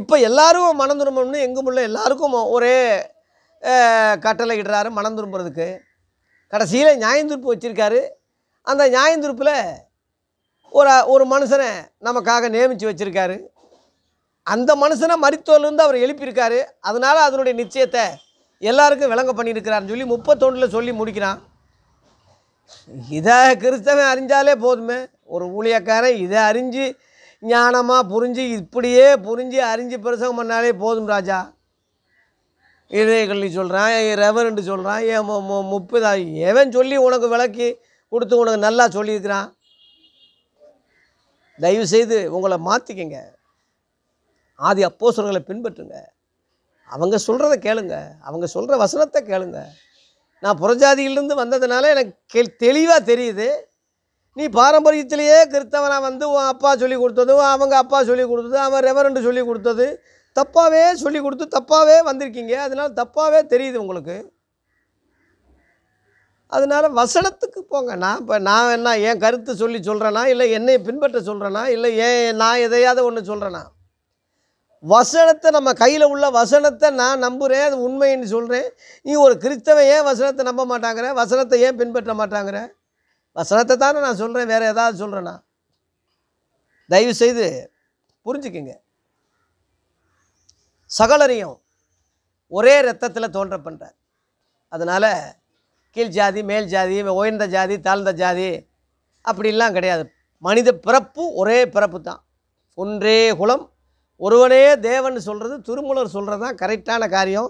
இப்போ எல்லாரும் மனம் திரும்பணும்னு எங்கும் உள்ள எல்லாருக்கும் ஒரே கட்டளை இடுறாரு மனம் திரும்புறதுக்கு. கடைசியில் நியாயந்திருப்பு வச்சுருக்காரு. அந்த நியாயந்திருப்பில் ஒரு ஒரு மனுஷனை நமக்காக நியமித்து வச்சுருக்காரு. அந்த மனுஷனை மருத்துவர்லேருந்து அவர் எழுப்பியிருக்காரு. அதனால் அதனுடைய நிச்சயத்தை எல்லாருக்கும் விளங்க பண்ணியிருக்கிறான்னு சொல்லி முப்பத்தொன்றில் சொல்லி முடிக்கிறான். இதை கிறிஸ்தவன் அறிஞ்சாலே போதுமே. ஒரு ஊழியக்காரன் இதை அறிஞ்சு ஞானமாக புரிஞ்சு இப்படியே புரிஞ்சு அறிஞ்சு பிரசவம் பண்ணாலே போதும் ராஜா. இறைகள்ளி சொல்கிறான் ரெவரண்டு சொல்கிறான் ஏன் முப்பதா எவன் சொல்லி உனக்கு விளக்கி கொடுத்து உனக்கு நல்லா சொல்லியிருக்கிறான்? தயவுசெய்து உங்களை மாற்றிக்கங்க ஆதி அப்போசர்களை பின்பற்றுங்க. அவங்க சொல்கிறத கேளுங்க. அவங்க சொல்கிற வசனத்தை கேளுங்க. நான் புறஜாதியிலிருந்து வந்ததுனால எனக்கு கே தெளிவாக தெரியுது. நீ பாரம்பரியத்திலேயே கிறிஸ்தவனாக வந்து உன் அப்பா சொல்லி கொடுத்தது அவங்க அப்பா சொல்லி கொடுத்தது அவன் ரெவரண்டு சொல்லி கொடுத்தது. தப்பாகவே சொல்லி கொடுத்து தப்பாகவே வந்திருக்கீங்க. அதனால் தப்பாகவே தெரியுது உங்களுக்கு. அதனால் வசனத்துக்கு போங்க. நான் இப்போ நான் என்ன என் கருத்து சொல்லி சொல்கிறேன்னா இல்லை என்னை பின்பற்ற சொல்கிறேனா இல்லை ஏன் நான் எதையாவது ஒன்று சொல்கிறேன்னா வசனத்தை நம்ம கையில் உள்ள வசனத்தை நான் நம்புகிறேன் அது உண்மைன்னு சொல்கிறேன் நீ ஒரு கிறிஸ்தவ ஏன் வசனத்தை நம்ப மாட்டாங்கிற? வசனத்தை ஏன் பின்பற்ற மாட்டாங்கிற? வசனத்தை தானே நான் சொல்கிறேன் வேறு ஏதாவது சொல்கிறேன்னா தயவு செய்து புரிஞ்சுக்குங்க. சகலரையும் ஒரே ரத்தத்தில் தோன்ற பண்ணுறார் அதனால் கீழ் ஜாதி மேல் ஜாதி உயர்ந்த ஜாதி தாழ்ந்த ஜாதி அப்படிலாம் கிடையாது. மனித பிறப்பு ஒரே பிறப்பு தான் ஒன்றே குலம் ஒருவனே தேவன் சொல்கிறது திருமூலர் சொல்கிறது தான் கரெக்டான காரியம்.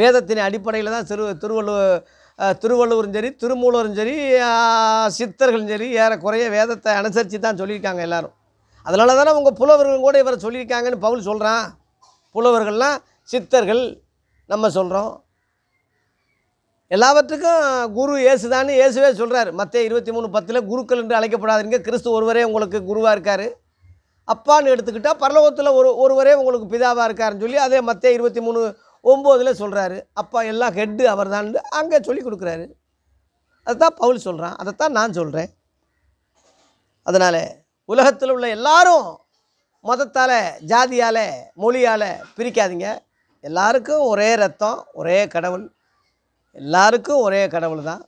வேதத்தின் அடிப்படையில் தான் திரு திருவள்ளுவர் திருவள்ளுவரும் சரி திருமூலரும் சரி சித்தர்களும் சரி ஏறக்குறைய வேதத்தை அனுசரித்து தான் சொல்லியிருக்காங்க எல்லோரும். அதனால தானே உங்கள் புலவர்களும் கூட இவரை சொல்லியிருக்காங்கன்னு பவுல் சொல்கிறான் புலவர்கள்லாம் சித்தர்கள் நம்ம சொல்கிறோம் எல்லாவற்றுக்கும் குரு இயேசுதான்னு இயேசுவே சொல்கிறார் மற்ற இருபத்தி மூணு பத்தில் குருக்கள் என்று அழைக்கப்படாதீங்க. கிறிஸ்து ஒருவரே உங்களுக்கு குருவாக இருக்கார். அப்பான்னு எடுத்துக்கிட்டால் பரலோகத்தில் ஒரு ஒருவரே உங்களுக்கு பிதாவாக இருக்காருன்னு சொல்லி அதே மற்ற இருபத்தி மூணு ஒம்போதில் சொல்கிறாரு அப்பா எல்லாம் ஹெட்டு அவர் தான் அங்கே சொல்லி கொடுக்குறாரு. அதுதான் பவுல் சொல்கிறான் அதைத்தான் நான் சொல்கிறேன் அதனால் உலகத்தில் உள்ள எல்லாரும் மதத்தால் ஜாதியால் மொழியால் பிரிக்காதீங்க. எல்லாருக்கும் ஒரே ரத்தம் ஒரே கடவுள். எல்லாருக்கும் ஒரே கடவுள் தான்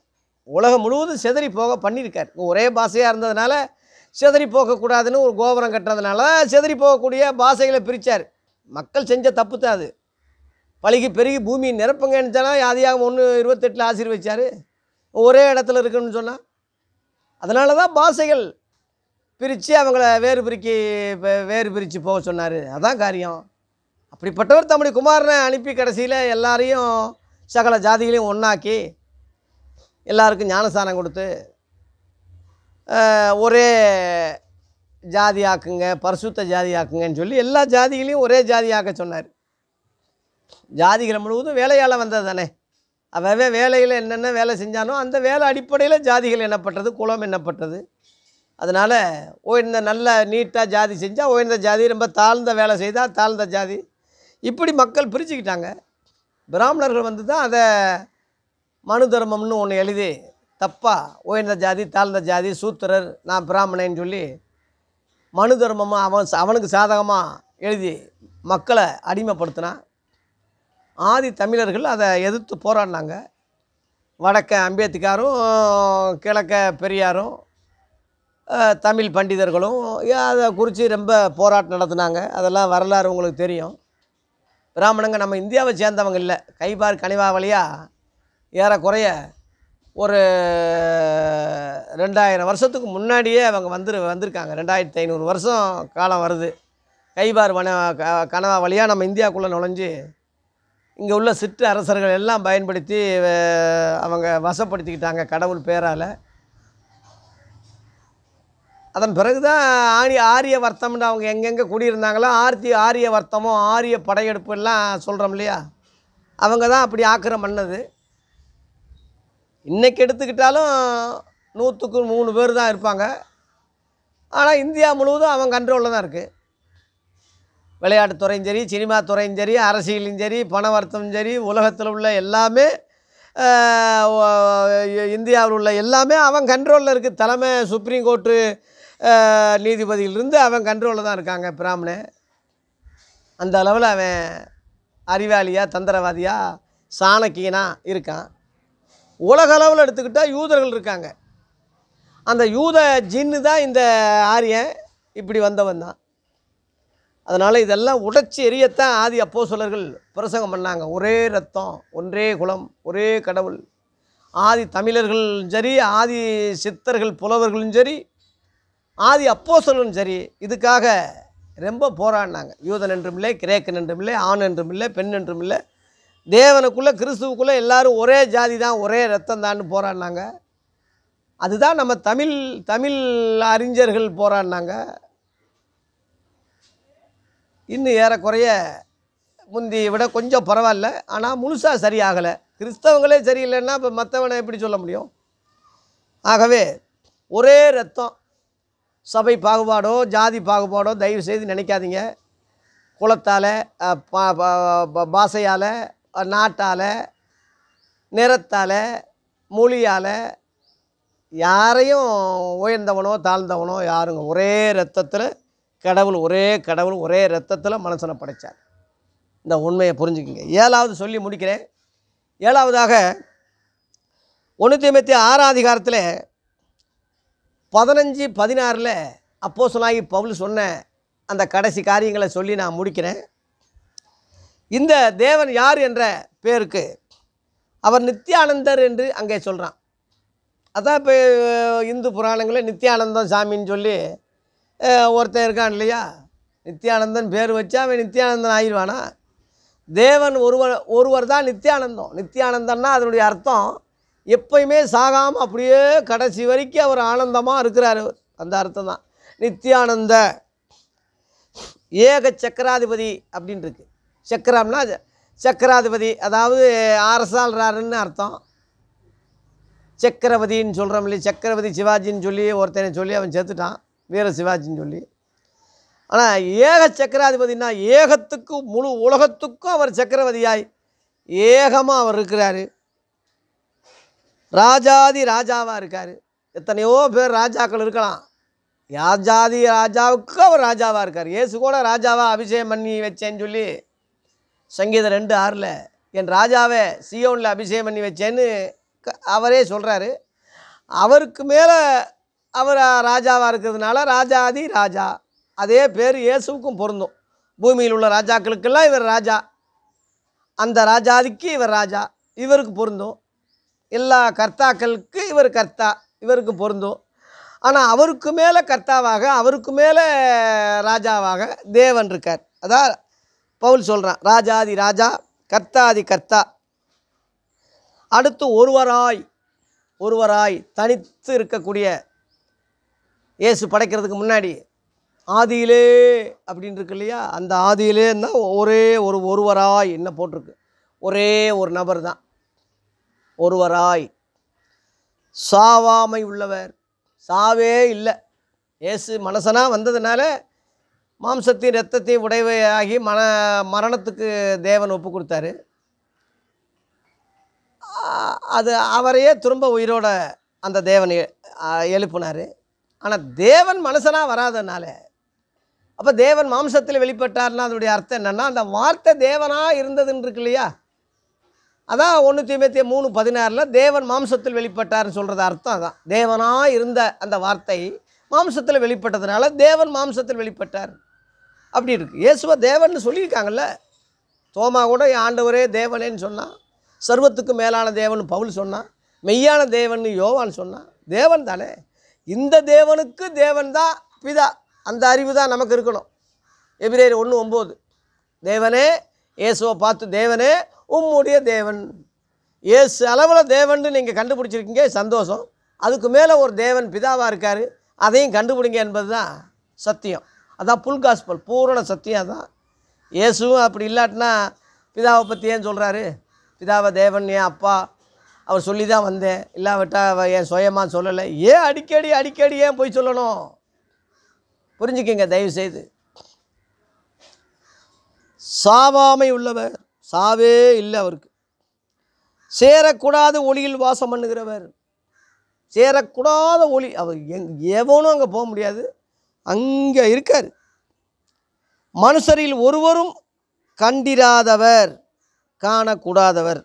உலகம் முழுவதும் செதறி போக பண்ணியிருக்கார். ஒரே பாஷையாக இருந்ததுனால செதறி போகக்கூடாதுன்னு ஒரு கோபுரம் கட்டுறதுனால செதறி போகக்கூடிய பாஷைகளை பிரித்தார் மக்கள் செஞ்ச தப்பு தான் அது. பழுகி பெருகி பூமி நிரப்புங்கன்னு சொன்னால் ஆதியாகம் ஒன்று இருபத்தெட்டில் ஆசீர்வச்சார் ஒரே இடத்துல இருக்குன்னு சொன்னால் அதனால தான் பாஷைகள் பிரித்து அவங்கள வேறு பிரிக்கி வேறு பிரித்து போக சொன்னார். அதான் காரியம். அப்படிப்பட்டவர் தம்முடைய குமாரனை அனுப்பி கடைசியில் எல்லாரையும் சகல ஜாதிகளையும் ஒன்றாக்கி எல்லாருக்கும் ஞானஸ்தானம் கொடுத்து ஒரே ஜாதி ஆக்குங்க பரிசுத்த ஜாதி ஆக்குங்கன்னு சொல்லி எல்லா ஜாதிகளையும் ஒரே ஜாதி ஆக்க சொன்னார். ஜாதிகள் முழுவதும் வேலையால் வந்தது தானே. அவவே வேலையில் என்னென்ன வேலை செஞ்சானோ அந்த வேலை அடிப்படையில் ஜாதிகள் என்னப்பட்டது குலம் என்னப்பட்டது அதனால் உயர்ந்த நல்ல நீட்டாக ஜாதி செஞ்சால் உயர்ந்த ஜாதி ரொம்ப தாழ்ந்த வேலை செய்தால் தாழ்ந்த ஜாதி. இப்படி மக்கள் பிரிச்சுக்கிட்டாங்க. பிராமணர்கள் வந்து தான் அதை மனு தர்மம்னு ஒன்று எழுதி தப்பாக உயர்ந்த ஜாதி தாழ்ந்த ஜாதி சூத்திரர் நான் பிராமணன்னு சொல்லி மனு தர்மமாக அவன் அவனுக்கு சாதகமாக எழுதி மக்களை அடிமைப்படுத்தினான் ஆதி தமிழர்கள் அதை எதிர்த்து போராடினாங்க. வடக்க அம்பேத்காரும் கிழக்க பெரியாரும் தமிழ் பண்டிதர்களும் அதை குறித்து ரொம்ப போராட்டம் நடத்துனாங்க. அதெல்லாம் வரலாறு உங்களுக்கு தெரியும். பிராமணங்க நம்ம இந்தியாவை சேர்ந்தவங்க இல்லை. கைபார் கனிவா வழியாக ஏறக்குறைய ஒரு ரெண்டாயிரம் வருஷத்துக்கு முன்னாடியே அவங்க வந்துரு வந்திருக்காங்க. ரெண்டாயிரத்தி ஐநூறு வருஷம் காலம் வருது. கைபார் வன க- கனவா வழியாக நம்ம இந்தியாவுக்குள்ளே நுழைஞ்சு இங்கே உள்ள சிற்று அரசர்கள் எல்லாம் பயன்படுத்தி அவங்க வசப்படுத்திக்கிட்டாங்க கடவுள் பேரால். அதன் பிறகு தான் ஆணி ஆரிய வர்த்தம்னு அவங்க எங்கெங்கே குடியிருந்தாங்களோ ஆர்த்தி ஆரிய வர்த்தமும் ஆரிய படையெடுப்பு எல்லாம் சொல்கிறோம் இல்லையா? அவங்க தான் அப்படி ஆக்கிரம் பண்ணது. இன்றைக்கி எடுத்துக்கிட்டாலும் நூற்றுக்கு மூணு பேர் தான் இருப்பாங்க. ஆனால் இந்தியா முழுவதும் அவன் கண்ட்ரோலில் தான் இருக்குது விளையாட்டு துறையும் சரி சினிமா துறையும் சரி அரசியலும் சரி பண வர்த்தமும் சரி உலகத்தில் உள்ள எல்லாமே இந்தியாவில் உள்ள எல்லாமே அவன் கண்ட்ரோலில் இருக்குது தலைமை சுப்ரீம் கோர்ட்டு நீதிபதியிலிருந்து அவன் கண்ட்ரோலில் தான் இருக்காங்க பிராமணன். அந்த அளவில் அவன் அறிவாளியாக தந்திரவாதியாக சாணக்கியனாக இருக்கான். உலக அளவில் எடுத்துக்கிட்டால் யூதர்கள் இருக்காங்க. அந்த யூத ஜின்னு தான் இந்த ஆரியன் இப்படி வந்தவன் தான். அதனால் இதெல்லாம் உடைச்சி எரியத்தான் ஆதி அப்போஸ்தலர்கள் பிரசங்கம் பண்ணாங்க. ஒரே ரத்தம் ஒன்றே குலம் ஒரே கடவுள். ஆதி தமிழர்களும் சரி ஆதி சித்தர்கள் புலவர்களும் சரி ஆதி அப்போ சொல்லும் சரி இதுக்காக ரொம்ப போராடினாங்க. யூதன் என்றும் இல்லை கிரேக்கன் என்றும் இல்லை ஆண் என்றும் இல்லை பெண் என்றும் இல்லை. தேவனுக்குள்ளே கிறிஸ்துவுக்குள்ளே எல்லாரும் ஒரே ஜாதி தான் ஒரே ரத்தம் தான் போராடினாங்க. அதுதான் நம்ம தமிழ் தமிழ் அறிஞர்கள் போராடினாங்க. இன்னும் ஏறக்குறைய முந்தியை விட கொஞ்சம் பரவாயில்ல. ஆனால் முழுசாக சரியாகலை. கிறிஸ்தவங்களே சரியில்லைன்னா இப்போ மற்றவனை எப்படி சொல்ல முடியும்? ஆகவே ஒரே ரத்தம். சபை பாகுபாடோ ஜாதி பாகுபாடோ தயவு செய்து நினைக்காதீங்க. குளத்தால் பாசையால் நாட்டால் நிறத்தால் மொழியால் யாரையும் உயர்ந்தவனோ தாழ்ந்தவனோ யாருங்க? ஒரே ரத்தத்தில் கடவுள் ஒரே கடவுள் ஒரே ரத்தத்தில் மனுஷனை படைச்சார். இந்த உண்மையை புரிஞ்சுக்கிங்க. ஏழாவது சொல்லி முடிக்கிறேன். ஏழாவதாக ஒன்று தீமத்தி ஆறாம் அதிகாரத்தில் பதினஞ்சு பதினாறில் அப்போ சொன்னாகி பவுல் சொன்ன அந்த கடைசி காரியங்களை சொல்லி நான் முடிக்கிறேன். இந்த தேவன் யார் என்ற பேருக்கு அவர் நித்யானந்தர் என்று அங்கே சொல்கிறான் அதான் இப்போ இந்து புராணங்களில் நித்யானந்தம் சாமின்னு சொல்லி ஒருத்தன் இருக்கான் இல்லையா? நித்யானந்தன் பேர் வச்சா அவன் நித்யானந்தன் ஆயிடுவானா? தேவன் ஒருவர் ஒருவர் தான் நித்யானந்தம் நித்யானந்தன்னா அதனுடைய அர்த்தம் எப்பயுமே சாகாமல் அப்படியே கடைசி வரைக்கும் அவர் ஆனந்தமாக இருக்கிறார் அந்த அர்த்தம் தான் நித்யானந்த ஏக சக்கராதிபதி அப்படின்னு இருக்கு. சக்கரம்னா சக்கராதிபதி அதாவது அரசாள்றாருன்னு அர்த்தம். சக்கரவதின்னு சொல்கிறோம் இல்லையா? சக்கரவதி சிவாஜின்னு சொல்லி ஒருத்தனை சொல்லி அவன் செத்துட்டான். வீர சிவாஜின்னு சொல்லி. ஆனால் ஏக சக்கராதிபதினா ஏகத்துக்கும் முழு உலகத்துக்கும் அவர் சக்கரவதியாய். ஏகமாக அவர் இருக்கிறாரு. ராஜாதி ராஜாவாக இருக்கார். எத்தனையோ பேர் ராஜாக்கள் இருக்கலாம். ராஜாதி ராஜாவுக்கு அவர் ராஜாவாக இருக்கார். ஏசு கூட ராஜாவாக அபிஷேகம் பண்ணி வச்சேன்னு சொல்லி சங்கீதம் ரெண்டு ஆறில் என் ராஜாவை சியோனில் அபிஷேகம் பண்ணி வச்சேன்னு க- அவரே சொல்கிறாரு அவருக்கு மேலே அவர் ராஜாவாக இருக்கிறதுனால ராஜாதி ராஜா. அதே பேர் இயேசுவுக்கும் பொருந்தும். பூமியில் உள்ள ராஜாக்களுக்கெல்லாம் இவர் ராஜா. அந்த ராஜாதிக்கு இவர் ராஜா. இவருக்கு பொருந்தும். எல்லா கர்த்தாக்களுக்கு இவர் கர்த்தா. இவருக்கு பொருந்தும். ஆனால் அவருக்கு மேலே கர்த்தாவாக அவருக்கு மேலே ராஜாவாக தேவன் இருக்கார். அதான் பவுல் சொல்கிறான் ராஜாதி ராஜா கர்த்தாதி கர்த்தா. அடுத்து ஒருவராய் ஒருவராய் தனித்து இருக்கக்கூடிய இயேசு படைக்கிறதுக்கு முன்னாடி ஆதியிலே அப்படின்னு இருக்கு இல்லையா? அந்த ஆதியிலே தான் ஒரே ஒரு ஒருவராய் என்ன போட்டிருக்கு? ஒரே ஒரு நபர் தான். ஒருவராய். சாவாமை உள்ளவர். சாவே இல்லை. இயேசு மனசனாக வந்ததுனால மாம்சத்தையும் இரத்தத்தையும் உடைவையாகி மன மரணத்துக்கு தேவன் ஒப்பு கொடுத்தாரு. அது அவரையே திரும்ப உயிரோட அந்த தேவன் எ- எழுப்புனார். ஆனால் தேவன் மனுஷனாக வராதனால அப்போ தேவன் மாம்சத்தில் வெளிப்பட்டார்னா அதனுடைய அர்த்தம் என்னென்னா அந்த வார்த்தை தேவனாக இருந்ததுன்னு இருக்கு இல்லையா அதான் ஒன்று ஐம்பத்தி மூணு பதினாறில் தேவன் மாம்சத்தில் வெளிப்பட்டார்னு சொல்கிறது அர்த்தம் அதான். தேவனாக இருந்த அந்த வார்த்தை மாம்சத்தில் வெளிப்பட்டதுனால தேவன் மாம்சத்தில் வெளிப்பட்டார். அப்படி இருக்குது இயேசுவ தேவன் சொல்லியிருக்காங்கல்ல? தோமா கூட ஆண்டவரே தேவனேன்னு சொன்னான் சர்வத்துக்கு மேலான தேவன் பவுல் சொன்னான் மெய்யான தேவன் யோவான் சொன்னான் தேவன் தானே. இந்த தேவனுக்கு தேவன் தான் பிதா. அந்த அறிவு தான் நமக்கு இருக்கணும். எபிரேயர் ஒன்று ஒம்பது. தேவனே இயேசுவை பார்த்து தேவனே உம்முடைய தேவன். இயேசு அளவில் தேவன் நீங்கள் கண்டுபிடிச்சிருக்கீங்க சந்தோஷம். அதுக்கு மேலே ஒரு தேவன் பிதாவாக இருக்கார். அதையும் கண்டுபிடிங்க என்பது தான் சத்தியம். அதான் புல் காஸ்பல் பூரண சத்தியம் தான் இயேசுவும் அப்படி இல்லாட்டினா பிதாவை பற்றி ஏன் சொல்கிறாரு பிதாவை தேவன் என் அப்பா அவர் சொல்லி தான் வந்தேன். இல்லாவிட்டால் அவ என் சுயமாக சொல்லலை. ஏன் அடிக்கடி அடிக்கடி ஏன் போய் சொல்லணும்? புரிஞ்சுக்கங்க தயவுசெய்து. சாவாமை உள்ளவர் சாவே இல்லை அவருக்கு. சேரக்கூடாத ஒளியில் வாசம் பண்ணுகிறவர். சேரக்கூடாத ஒளி அவர் எங் எவனும் அங்கே போக முடியாது. அங்கே இருக்கார். மனுஷரில் ஒருவரும் கண்டிராதவர் காணக்கூடாதவர்.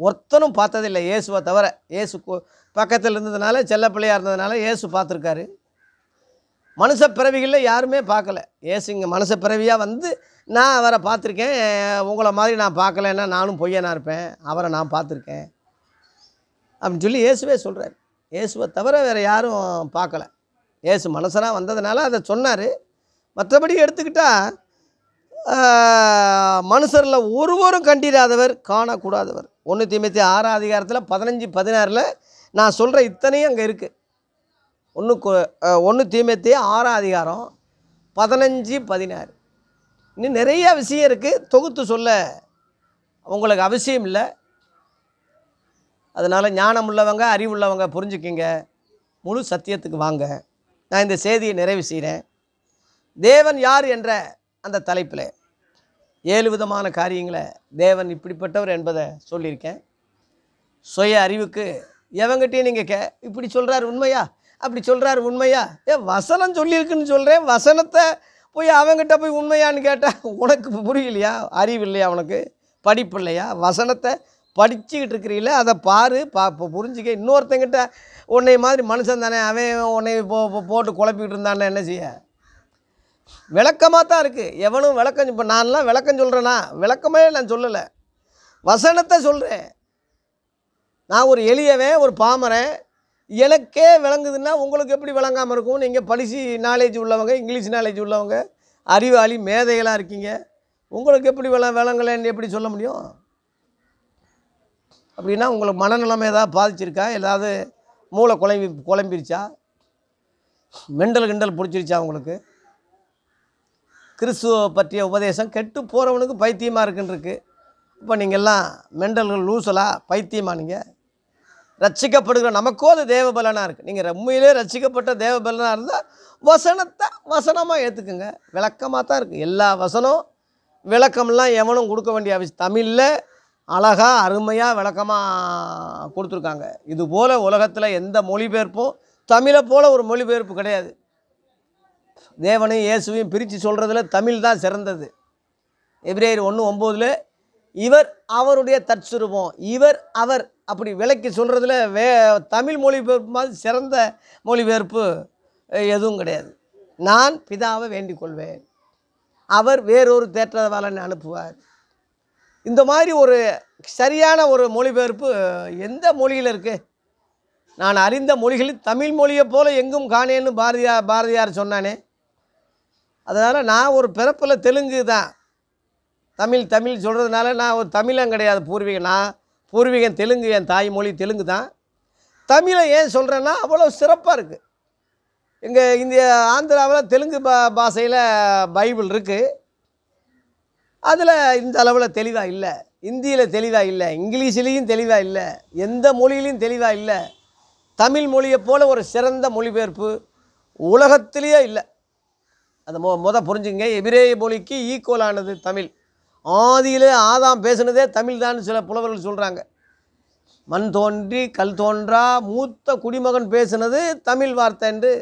ஒருத்தனும் பார்த்ததில்லை இயேசுவை தவிர இயேசு பக்கத்தில் இருந்ததுனால செல்ல பிள்ளையாக இருந்ததுனால இயேசு பார்த்துருக்காரு. மனுஷ பிறவிகளில் யாருமே பார்க்கல. ஏசு இங்கே மனுஷ பிறவியாக வந்து நான் அவரை பார்த்துருக்கேன் உங்களை மாதிரி நான் பார்க்கலன்னா நானும் பொய்யனாக இருப்பேன் அவரை நான் பார்த்துருக்கேன். அப்படின்னு சொல்லி இயேசுவே சொல்கிறார் இயேசுவை தவிர வேறு யாரும் பார்க்கல. ஏசு மனுஷனாக வந்ததுனால அதை சொன்னார். மற்றபடி எடுத்துக்கிட்டால் மனுஷரில் ஒருவரும் கண்டிராதவர் காணக்கூடாதவர். ஒன்று தீமத்தி ஆறாம் அதிகாரத்தில் பதினஞ்சு பதினாறில் நான் சொல்கிற இத்தனையும் அங்கே இருக்குது ஒன்று ஒன்று தீமத்தி ஆறாம் அதிகாரம் பதினஞ்சு பதினாறு. இன்னும் நிறைய விஷயம் இருக்குது தொகுத்து சொல்ல உங்களுக்கு அவசியம் இல்லை. அதனால் ஞானம் உள்ளவங்க அறிவுள்ளவங்க புரிஞ்சுக்கிங்க. முழு சத்தியத்துக்கு வாங்க. நான் இந்த செய்தியை நிறைவு செய்கிறேன். தேவன் யார் என்ற அந்த தலைப்பில் ஏழு விதமான காரியங்களை தேவன் இப்படிப்பட்டவர் என்பதை சொல்லியிருக்கேன். சுய அறிவுக்கு எவங்கிட்டையும் நீங்கள் கே இப்படி சொல்கிறார் உண்மையா? அப்படி சொல்கிறார் உண்மையா? ஏ வசனம் சொல்லியிருக்குன்னு சொல்கிறேன் வசனத்தை போய் அவங்ககிட்ட போய் உண்மையான்னு கேட்டால் உனக்கு புரியலையா? அறிவு இல்லையா உனக்கு? படிப்பு இல்லையா? வசனத்தை படிச்சுக்கிட்டு இருக்கிறீங்களே அதை பாரு பா புரிஞ்சுக்க. இன்னொருத்தங்கிட்ட உன்னை மாதிரி மனுஷன் தானே அவன் உன்னை போ போட்டு குழப்பிக்கிட்டு இருந்தானே என்ன செய்ய? விளக்கமாக தான் இருக்குது எவனும் விளக்கம் இப்போ நான்லாம் விளக்கம் சொல்கிறேன்னா விளக்கமே நான் சொல்லலை. வசனத்தை சொல்கிறேன் நான் ஒரு எளியவன் ஒரு பாமரன். எனக்கே விளங்குதுன்னா உங்களுக்கு எப்படி விளங்காமல் இருக்கும்? நீங்கள் பலிசி நாலேஜ் உள்ளவங்க இங்கிலீஷ் நாலேஜ் உள்ளவங்க அறிவாளி மேதைகளாக இருக்கீங்க. உங்களுக்கு எப்படி விள விளங்கலைன்னு எப்படி சொல்ல முடியும்? அப்படின்னா உங்களுக்கு மனநிலைமை ஏதாவது பாதிச்சிருக்கா? ஏதாவது மூளை குழம்பி குழம்பிருச்சா? மெண்டல் கிண்டல் பிடிச்சிருச்சா உங்களுக்கு? கிறிஸ்துவ பற்றிய உபதேசம் கெட்டு போகிறவனுக்கு பைத்தியமாக இருக்குன்னு இப்போ இப்போ நீங்கள்லாம் மெண்டல்கள் லூசலா பைத்தியமா நீங்கள் ரட்சிக்கப்படுகிற நமக்கோ அது தேவபலனாக இருக்குது நீங்கள் உண்மையிலே ரட்சிக்கப்பட்ட தேவபலனாக இருந்தால் வசனத்தை வசனமாக ஏற்றுக்குங்க விளக்கமாக தான் இருக்குது எல்லா வசனம் விளக்கம்லாம் எவனும் கொடுக்க வேண்டிய அவசியம். தமிழில் அழகாக அருமையாக விளக்கமாக கொடுத்துருக்காங்க. இது போல் உலகத்தில் எந்த மொழிபெயர்ப்பும் தமிழை போல் ஒரு மொழிபெயர்ப்பு கிடையாது. தேவனையும் இயேசுவையும் பிரித்து சொல்கிறதுல தமிழ் தான் சிறந்தது. எப்ரேயர் ஒன்று ஒம்போதில் இவர் அவருடைய தற்சுரூபம் இவர் அவர் அப்படி விளக்கி சொல்கிறதுல வே தமிழ் மொழிபெயர்ப்பு மாதிரி சிறந்த மொழிபெயர்ப்பு எதுவும் கிடையாது. நான் பிதாவை வேண்டிக் கொள்வேன் அவர் வேறொரு தேற்றவாளன் அனுப்புவார். இந்த மாதிரி ஒரு சரியான ஒரு மொழிபெயர்ப்பு எந்த மொழியில் இருக்குது நான் அறிந்த மொழிகளில் தமிழ் மொழியை போல் எங்கும் காணேன்னு பாரதியார் பாரதியார் சொன்னானே. அதனால் நான் ஒரு பிறப்பில் தெலுங்கு தான். தமிழ் தமிழ் சொல்கிறதுனால நான் ஒரு தமிழன் கிடையாது பூர்வீகம் நான் பூர்வீகம் தெலுங்கு என் தாய்மொழி தெலுங்கு தான். தமிழை ஏன் சொல்கிறேன்னா அவ்வளோ சிறப்பாக இருக்குது எங்கள் இந்திய ஆந்திராவில் தெலுங்கு பா பாஷையில் பைபிள் இருக்குது அதில் இந்த அளவில் தெளிவாக இல்லை. இந்தியில் தெளிவாக இல்லை. இங்கிலீஷ்லேயும் தெளிவாக இல்லை. எந்த மொழியிலையும் தெளிவாக இல்லை. தமிழ் மொழியைப் போல் ஒரு சிறந்த மொழிபெயர்ப்பு உலகத்திலேயே இல்லை. அதை மொ முத புரிஞ்சுங்க எபிரேய மொழிக்கு ஈக்குவலானது தமிழ். ஆதியிலே ஆதாம் பேசுனதே தமிழ் தான் சில புலவர்கள் சொல்கிறாங்க மண் தோன்றி கல் தோன்றா மூத்த குடிமகன் பேசுனது தமிழ் வார்த்தை என்று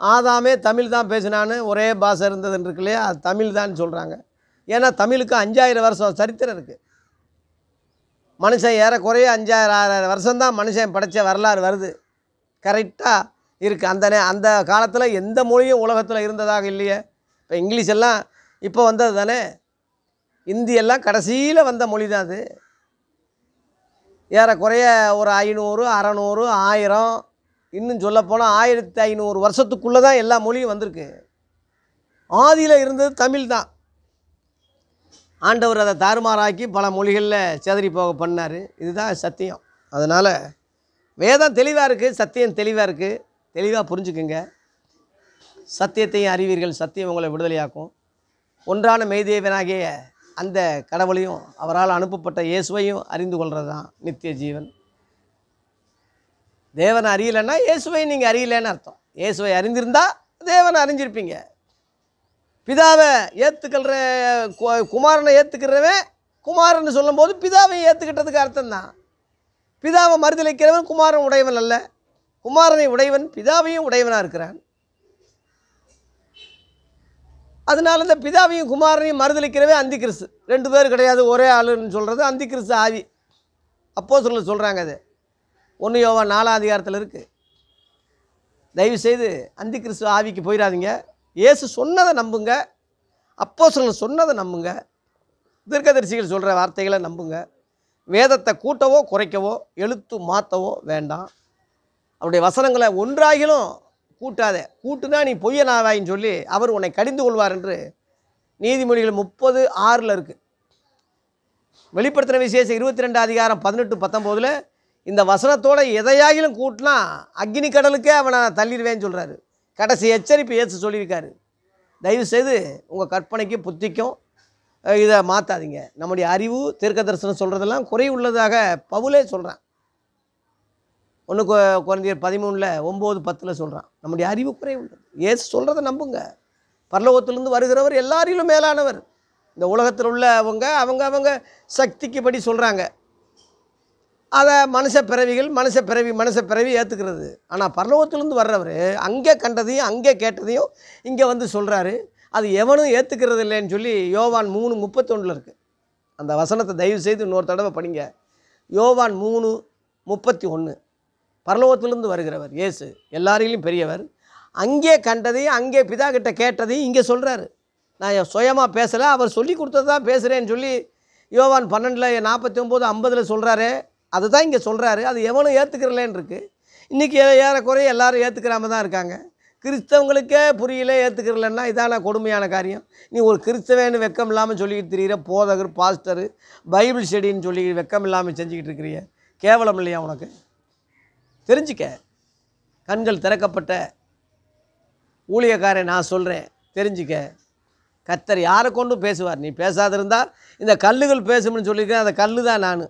ஆதாமே தமிழ் தான் பேசினான்னு ஒரே பாஷை இருந்ததுன்னு இருக்கு இல்லையா அது தமிழ் தான் சொல்கிறாங்க ஏன்னா தமிழுக்கு அஞ்சாயிரம் வருஷம் சரித்திரம் இருக்குது மனுஷன் ஏறக்குறைய அஞ்சாயிரம் ஆறாயிரம் வருஷம்தான் மனுஷன் படைச்ச வரலாறு வருது. கரெக்டாக இருக்குது அந்த நே அந்த காலத்தில் எந்த மொழியும் உலகத்தில் இருந்ததாக இல்லையே. இப்போ இங்கிலீஷ் எல்லாம் இப்போ வந்தது தானே? இந்தியெல்லாம் கடைசியில் வந்த மொழி தான் அது ஏறக்குறைய ஒரு ஐநூறு அறநூறு ஆயிரம் இன்னும் சொல்லப்போனால் ஆயிரத்தி ஐநூறு வருஷத்துக்குள்ளே தான் எல்லா மொழியும் வந்திருக்கு. ஆதியில் இருந்தது தமிழ் தான் ஆண்டவர் அதை தாறுமாறாக்கி பல மொழிகளில் சிதறி போக பண்ணார். இதுதான் சத்தியம். அதனால் வேதம் தெளிவாக இருக்குது சத்தியம் தெளிவாக இருக்குது தெளிவாக புரிஞ்சுக்குங்க. சத்தியத்தையும் அறிவீர்கள் சத்தியம் உங்களை விடுதலையாக்கும். ஒன்றான மெய்தேவனாகிய அந்த கடவுளையும் அவரால் அனுப்பப்பட்ட இயேசுவையும் அறிந்து கொள்கிறது தான் நித்திய ஜீவன். தேவனை அறியலைன்னா இயேசுவை நீங்கள் அறியலைன்னு அர்த்தம். இயேசுவை அறிந்திருந்தால் தேவனை அறிஞ்சிருப்பீங்க. பிதாவை ஏற்றுக்கிற குமாரனை ஏற்றுக்கிறவன் குமாரன் சொல்லும்போது பிதாவை ஏற்றுக்கிட்டதுக்கு அர்த்தம் தான் பிதாவை மறுதளிக்கிறவன் குமாரன் உடையவன் அல்ல. குமாரனை உடையவன் பிதாவையும் உடையவனாக இருக்கிறான். அதனால இந்த பிதாவையும் குமாரனையும் மறுதளிக்கிறவே அந்தி கிறிஸ்து ரெண்டு பேர் கிடையாது ஒரே ஆளுன்னு சொல்கிறது அந்தி கிறிஸ்து ஆவி. அப்போ சொல்ல சொல்கிறாங்க அது. ஒன்று யோவா நாலாம் அதிகாரத்தில் இருக்குது தயவு செய்து அந்தி கிறிஸ்து ஆவிக்கு போயிடாதீங்க. இயேசு சொன்னதை நம்புங்க அப்போ சொல்ல சொன்னதை நம்புங்க தீர்க்கதரிசிகள் சொல்கிற வார்த்தைகளை நம்புங்க. வேதத்தை கூட்டவோ குறைக்கவோ எழுத்து மாற்றவோ வேண்டாம். அவருடைய வசனங்களை ஒன்றாகிலும் கூட்டாதே. கூட்டுனா நீ பொய்யனாவாயின்னு சொல்லி அவர் உன்னை கடிந்து கொள்வார் என்று நீதிமொழிகள் முப்பது ஆறில் இருக்குது வெளிப்படுத்தின விசேஷம் இருபத்தி ரெண்டு அதிகாரம் பதினெட்டு பத்தொம்போதில் இந்த வசனத்தோட எதையாகிலும் கூட்டினா அக்னி கடலுக்கே அவனை தள்ளிடுவேன்னு சொல்கிறாரு கடைசி எச்சரிப்பு ஏற்று சொல்லியிருக்காரு. தயவு செய்து உங்கள் கற்பனைக்கு புத்திக்கும் இதை மாற்றாதீங்க நம்முடைய அறிவு தீர்க்க தரிசனம் சொல்கிறதெல்லாம் குறை உள்ளதாக பவுலே சொல்கிறான் ஒன்று குறைஞ்சர் பதிமூணில் ஒம்பது பத்தில் சொல்கிறான் நம்முடைய அறிவு குறை உள்ளது. ஏசு சொல்கிறத நம்புங்க. பரலோகத்திலிருந்து வருகிறவர் எல்லாரிலும் மேலானவர். இந்த உலகத்தில் உள்ளவங்க அவங்க அவங்க சக்திக்கு படி சொல்கிறாங்க அதை மனுஷ பிறவிகள் மனுஷ பிறவி மனுஷ பிறவி ஏற்றுக்கிறது ஆனால் பரலோகத்திலேருந்து வர்றவர் அங்கே கண்டதையும் அங்கே கேட்டதையும் இங்கே வந்து சொல்கிறாரு அது எவனும் ஏற்றுக்கிறது இல்லைன்னு சொல்லி யோவான் மூணு முப்பத்தொன்றில் இருக்குது அந்த வசனத்தை தயவு செய்து இன்னொரு தடவை படிங்க. யோவான் மூணு முப்பத்தி ஒன்று பரலோகத்திலிருந்து வருகிறவர் இயேசு. எல்லாரிலும் பெரியவர். அங்கே கண்டதையும் அங்கே பிதா கிட்ட கேட்டதையும் இங்கே சொல்கிறாரு நான் சுயமாக பேசலை அவர் சொல்லி கொடுத்தது தான் பேசுகிறேன்னு சொல்லி யோவான் பன்னெண்டில் நாற்பத்தி ஒம்பது ஐம்பதில் சொல்கிறாரு அதுதான் இங்கே சொல்கிறாரு அது எவனும் ஏற்றுக்கிறலேன்னு இருக்குது இன்றைக்கி ஏறக்குறைய எல்லாரும் ஏற்றுக்கிறாம தான் இருக்காங்க. கிறிஸ்தவங்களுக்கே புரியல ஏற்றுக்கிறலன்னா இதான கொடுமையான காரியம். நீ ஒரு கிறிஸ்தவன்னு வெக்கம் இல்லாமல் சொல்லிக்கிட்டு திரியிற போதகர் பாஸ்டரு பைபிள் ஸ்டடின்னு சொல்லி வெக்கம் இல்லாமல் செஞ்சுக்கிட்டு இருக்கிறிய கேவலம் இல்லையா உனக்கு? தெரிஞ்சுக்க. கண்கள் திறக்கப்பட்ட ஊழியக்காரன் நான் சொல்கிறேன் தெரிஞ்சுக்க. கத்தர் யாரை கொண்டும் பேசுவார்? நீ பேசாதிருந்தால் இந்த கல்லுகள் பேசும்னு சொல்லியிருக்கேன். அந்த கல்லு தான் நான்.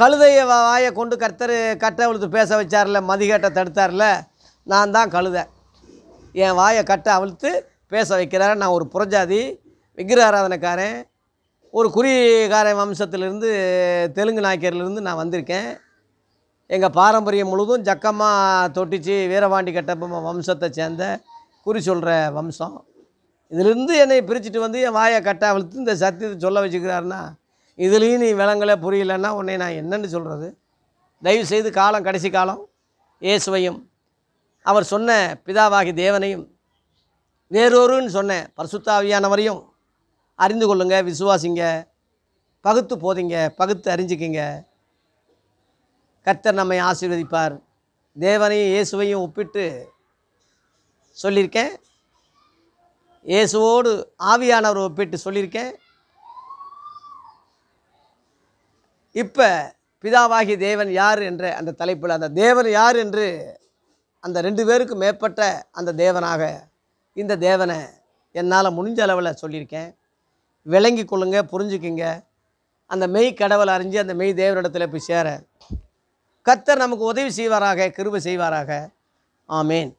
கழுதையை வாயை கொண்டு கர்த்தர் கட்டை அவிழ்த்து பேச வச்சார்ல மதிகேட்டை தடுத்தார்ல நான் தான் கழுதை. என் வாயை கட்டை அவிழ்த்து பேச வைக்கிறார். நான் ஒரு புறஜாதி விக்கிர ஆராதனைக்காரன் ஒரு குறிகார வம்சத்திலிருந்து தெலுங்கு நாயக்கர்லேருந்து நான் வந்திருக்கேன். எங்கள் பாரம்பரியம் முழுதும் ஜக்கமாக தொட்டிச்சு வீரபாண்டி கட்டபொம்ம வம்சத்தை சேர்ந்த குறி சொல்கிற வம்சம். இதிலிருந்து என்னை பிரிச்சுட்டு வந்து என் வாயை கட்ட அவிழ்த்து இந்த சத்தியத்தை சொல்ல வச்சுக்கிறாருன்னா இதுலேயும் நீ விளங்கலை புரியலன்னா உன்னை நான் என்னன்னு சொல்கிறது தயவு செய்து காலம் கடைசி காலம் இயேசுவையும் அவர் சொன்ன பிதாவாகி தேவனையும் வேறொருன்னு சொன்ன பரிசுத்தாவியானவரையும் அறிந்து கொள்ளுங்க விசுவாசிங்க பகுத்து போதிங்க பகுத்து அறிஞ்சிக்கிங்க. கர்த்தர் நம்மை ஆசீர்வதிப்பார். தேவனையும் இயேசுவையும் ஒப்பிட்டு சொல்லியிருக்கேன். இயேசுவோடு ஆவியானவர் ஒப்பிட்டு சொல்லியிருக்கேன். இப்போ பிதாவாகி தேவன் யார் என்ற அந்த தலைப்பில் அந்த தேவன் யார் என்று அந்த ரெண்டு பேருக்கு மேற்பட்ட அந்த தேவனாக இந்த தேவனை என்னால் முடிஞ்ச அளவில் சொல்லியிருக்கேன். விளங்கி கொள்ளுங்க புரிஞ்சுக்குங்க. அந்த மெய் கடவுளை அறிஞ்சு அந்த மெய் தேவனிடத்தில் போய் சேர. கத்தர் நமக்கு உதவி செய்வாராக கிருபை செய்வாராக. ஆமேன்.